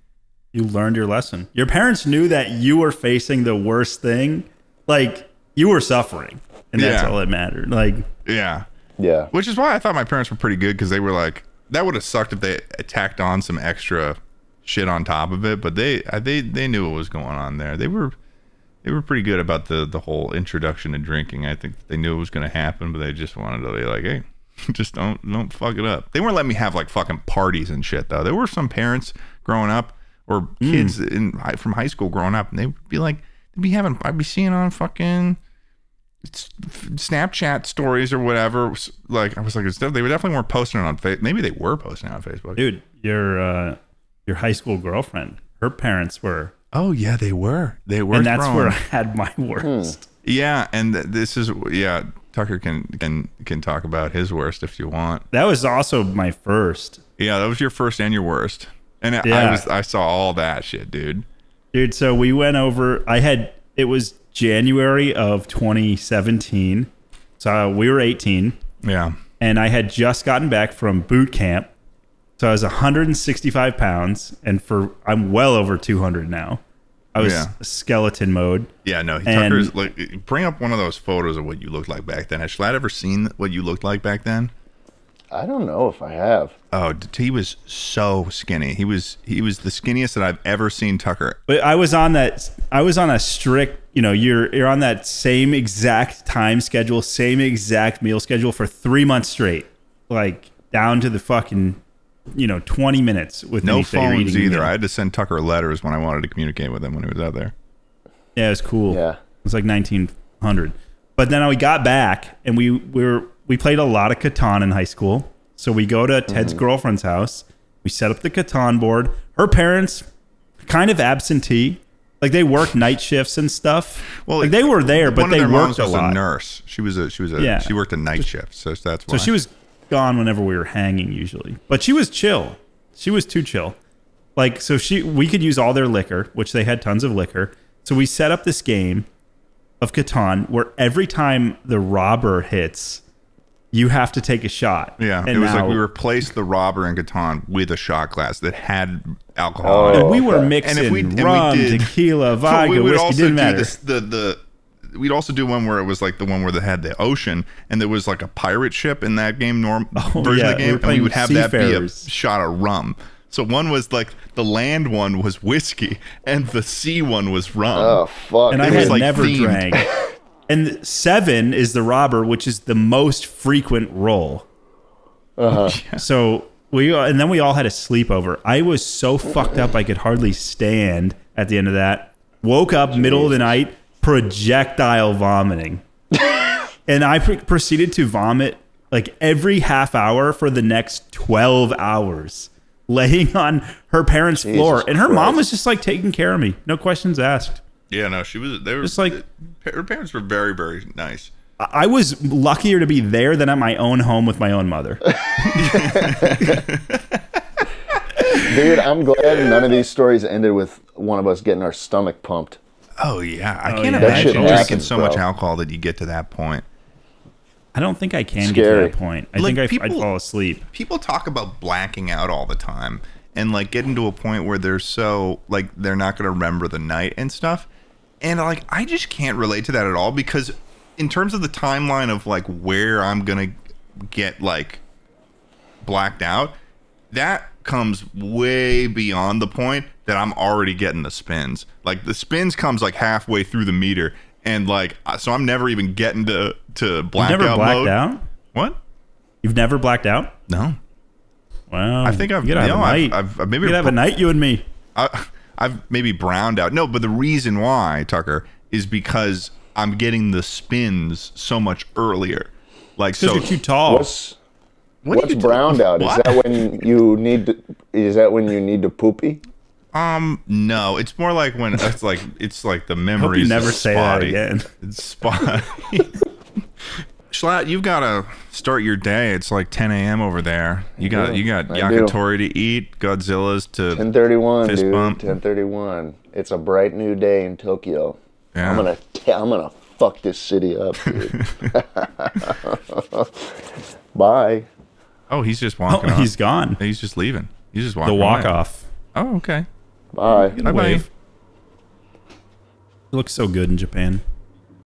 Speaker 2: You learned your lesson. Your parents knew that you were facing the worst thing. Like you were suffering, and that's
Speaker 1: Yeah.
Speaker 2: all that mattered. Like
Speaker 1: Yeah,
Speaker 3: yeah.
Speaker 1: which is why I thought my parents were pretty good because they were like, that would have sucked if they tacked on some extra shit on top of it. But they they they knew what was going on there. They were they were pretty good about the the whole introduction to drinking. I think they knew it was going to happen, but they just wanted to be like, hey. <laughs> Just don't don't fuck it up. They weren't letting me have like fucking parties and shit though. There were some parents growing up or kids in from high school growing up, and they would be like, they'd be having, I'd be seeing on fucking Snapchat stories or whatever. Like I was like, they were definitely weren't posting it on Facebook. Maybe they were posting it on Facebook.
Speaker 2: dude, your uh, your high school girlfriend, her parents were,
Speaker 1: Oh yeah, they were. They were.
Speaker 2: and that's
Speaker 1: throwing-
Speaker 2: where I had my <laughs> worst.
Speaker 1: Yeah, and th- this is yeah. Tucker can can can talk about his worst if you want.
Speaker 2: That was also my first,
Speaker 1: Yeah, that was your first and your worst. And I- I was I saw all that shit, dude.
Speaker 2: dude. So we went over. I had it was January of 2017, so we were 18.
Speaker 1: Yeah.
Speaker 2: and I had just gotten back from boot camp. So I was 165 pounds, and for I'm well over 200 now. I was
Speaker 1: Yeah.
Speaker 2: skeleton mode.
Speaker 1: Yeah, no, he,
Speaker 2: And-
Speaker 1: Tucker's like bring up one of those photos of what you looked like back then. Has Schlatt ever seen what you looked like back then?
Speaker 3: I don't know if I have.
Speaker 1: Oh, d- he was so skinny. He was he was the skinniest that I've ever seen Tucker.
Speaker 2: But I was on that. I was on a strict. You know, you're you're on that same exact time schedule, same exact meal schedule for three months straight, like down to the fucking, you know, 20 minutes with
Speaker 1: No
Speaker 2: anything
Speaker 1: phones either.
Speaker 2: meal.
Speaker 1: I had to send Tucker letters when I wanted to communicate with him when he was out there.
Speaker 2: Yeah, it was cool.
Speaker 3: Yeah.
Speaker 2: It was like 1900. But then we got back and we, we were we played a lot of Catan in high school. So we go to Ted's
Speaker 1: Mm-hmm.
Speaker 2: girlfriend's house. We set up the Catan board. Her parents kind of absentee. Like they worked night shifts and stuff.
Speaker 1: Well,
Speaker 2: like they were there, but
Speaker 1: One
Speaker 2: they
Speaker 1: of their moms
Speaker 2: worked a lot.
Speaker 1: a nurse. She was a she was a
Speaker 2: Yeah.
Speaker 1: she worked a night shift, so that's why.
Speaker 2: So she was gone whenever we were hanging usually. But she was chill. She was too chill. Like so she we could use all their liquor, which they had tons of liquor. So we set up this game of Catan where every time the robber hits, you have to take a shot.
Speaker 1: Yeah,
Speaker 2: And
Speaker 1: it was like we replaced the robber in Catan with a shot glass that had alcohol. it.
Speaker 2: and we were mixing
Speaker 1: And if we- and we
Speaker 2: rum,
Speaker 1: did-
Speaker 2: tequila, <laughs> vodka,
Speaker 1: we would
Speaker 2: whiskey,
Speaker 1: also
Speaker 2: didn't
Speaker 1: do
Speaker 2: matter.
Speaker 1: this, the the we'd also do one where it was like the one where they had the ocean and there was like a pirate ship in that game norm <laughs>
Speaker 2: Oh,
Speaker 1: version
Speaker 2: yeah,
Speaker 1: of the
Speaker 2: we
Speaker 1: game
Speaker 2: were
Speaker 1: and we would have that be a shot of rum. So one was like the land one was whiskey and the sea one was rum.
Speaker 3: Oh fuck.
Speaker 2: and I
Speaker 1: it was
Speaker 2: had
Speaker 1: like
Speaker 2: never
Speaker 1: themed.
Speaker 2: drank. <laughs> And seven is the robber, which is the most frequent roll.
Speaker 3: Uh-huh. <laughs>
Speaker 2: So we and then we all had a sleepover. I was so fucked up I could hardly stand at the end of that. Woke up middle of the night, projectile vomiting, <laughs> and I pr- proceeded to vomit like every half hour for the next twelve hours, laying on her parents' floor. And her mom was just like taking care of me, no questions asked.
Speaker 1: Yeah, no, she was. They were
Speaker 2: Just like-
Speaker 1: her parents were very, very nice.
Speaker 2: I I was luckier to be there than at my own home with my own mother. <laughs> <laughs>
Speaker 3: Dude, I'm glad none of these stories ended with one of us getting our stomach pumped.
Speaker 1: Oh yeah, I
Speaker 2: Oh,
Speaker 1: can't
Speaker 2: yeah.
Speaker 1: Imagine drinking
Speaker 3: happens,
Speaker 1: so much alcohol that you get to that point.
Speaker 2: I don't think I can get to that point. I
Speaker 1: Like,
Speaker 2: think I,
Speaker 1: people-
Speaker 2: I'd fall asleep.
Speaker 1: People talk about blacking out all the time and like getting to a point where they're so like they're not going to remember the night and stuff. And like I just can't relate to that at all because in terms of the timeline of like where I'm going to get like blacked out, that comes way beyond the point that I'm already getting the spins. Like the spins comes like halfway through the meter, and like so I'm never even getting to to
Speaker 2: You've never blacked
Speaker 1: mode.
Speaker 2: out?
Speaker 1: What?
Speaker 2: You've never blacked out?
Speaker 1: No,
Speaker 2: Wow.
Speaker 1: I think I've
Speaker 2: you gotta
Speaker 1: no,
Speaker 2: have a
Speaker 1: I've,
Speaker 2: night.
Speaker 1: I've, I've maybe
Speaker 2: you gotta have a night, you and me.
Speaker 1: I, I've maybe browned out. No, but the reason why Tucker is because I'm getting the spins so much earlier. Like
Speaker 2: Because
Speaker 1: so,
Speaker 2: you're too tall.
Speaker 3: What's
Speaker 1: what
Speaker 3: what's
Speaker 1: you
Speaker 3: browned out? Is that when you need to? Is that when you need to poopy?
Speaker 1: Um, no, it's more like when it's like it's like the
Speaker 2: Hope
Speaker 1: memories.
Speaker 2: you never
Speaker 1: is
Speaker 2: say that again.
Speaker 1: It's spotty. <laughs> Schlatt, you've got to start your day. It's like 10 a.m. over there. You got
Speaker 3: do.
Speaker 1: you got
Speaker 3: I do.
Speaker 1: yakitori to eat, Godzilla's to
Speaker 3: 1031,
Speaker 1: Fist
Speaker 3: dude.
Speaker 1: bump.
Speaker 3: 1031. It's a bright new day in Tokyo.
Speaker 1: Yeah.
Speaker 3: I'm gonna, t- I'm gonna fuck this city up, dude. <laughs> <laughs> Bye.
Speaker 1: Oh, he's just
Speaker 2: Oh,
Speaker 1: walking. off.
Speaker 2: he's gone.
Speaker 1: He's just leaving. He's just walking.
Speaker 2: The walk
Speaker 1: away.
Speaker 2: off.
Speaker 1: Oh, okay.
Speaker 3: Bye.
Speaker 2: Get a
Speaker 1: Bye-bye.
Speaker 2: wave. It looks so good in Japan.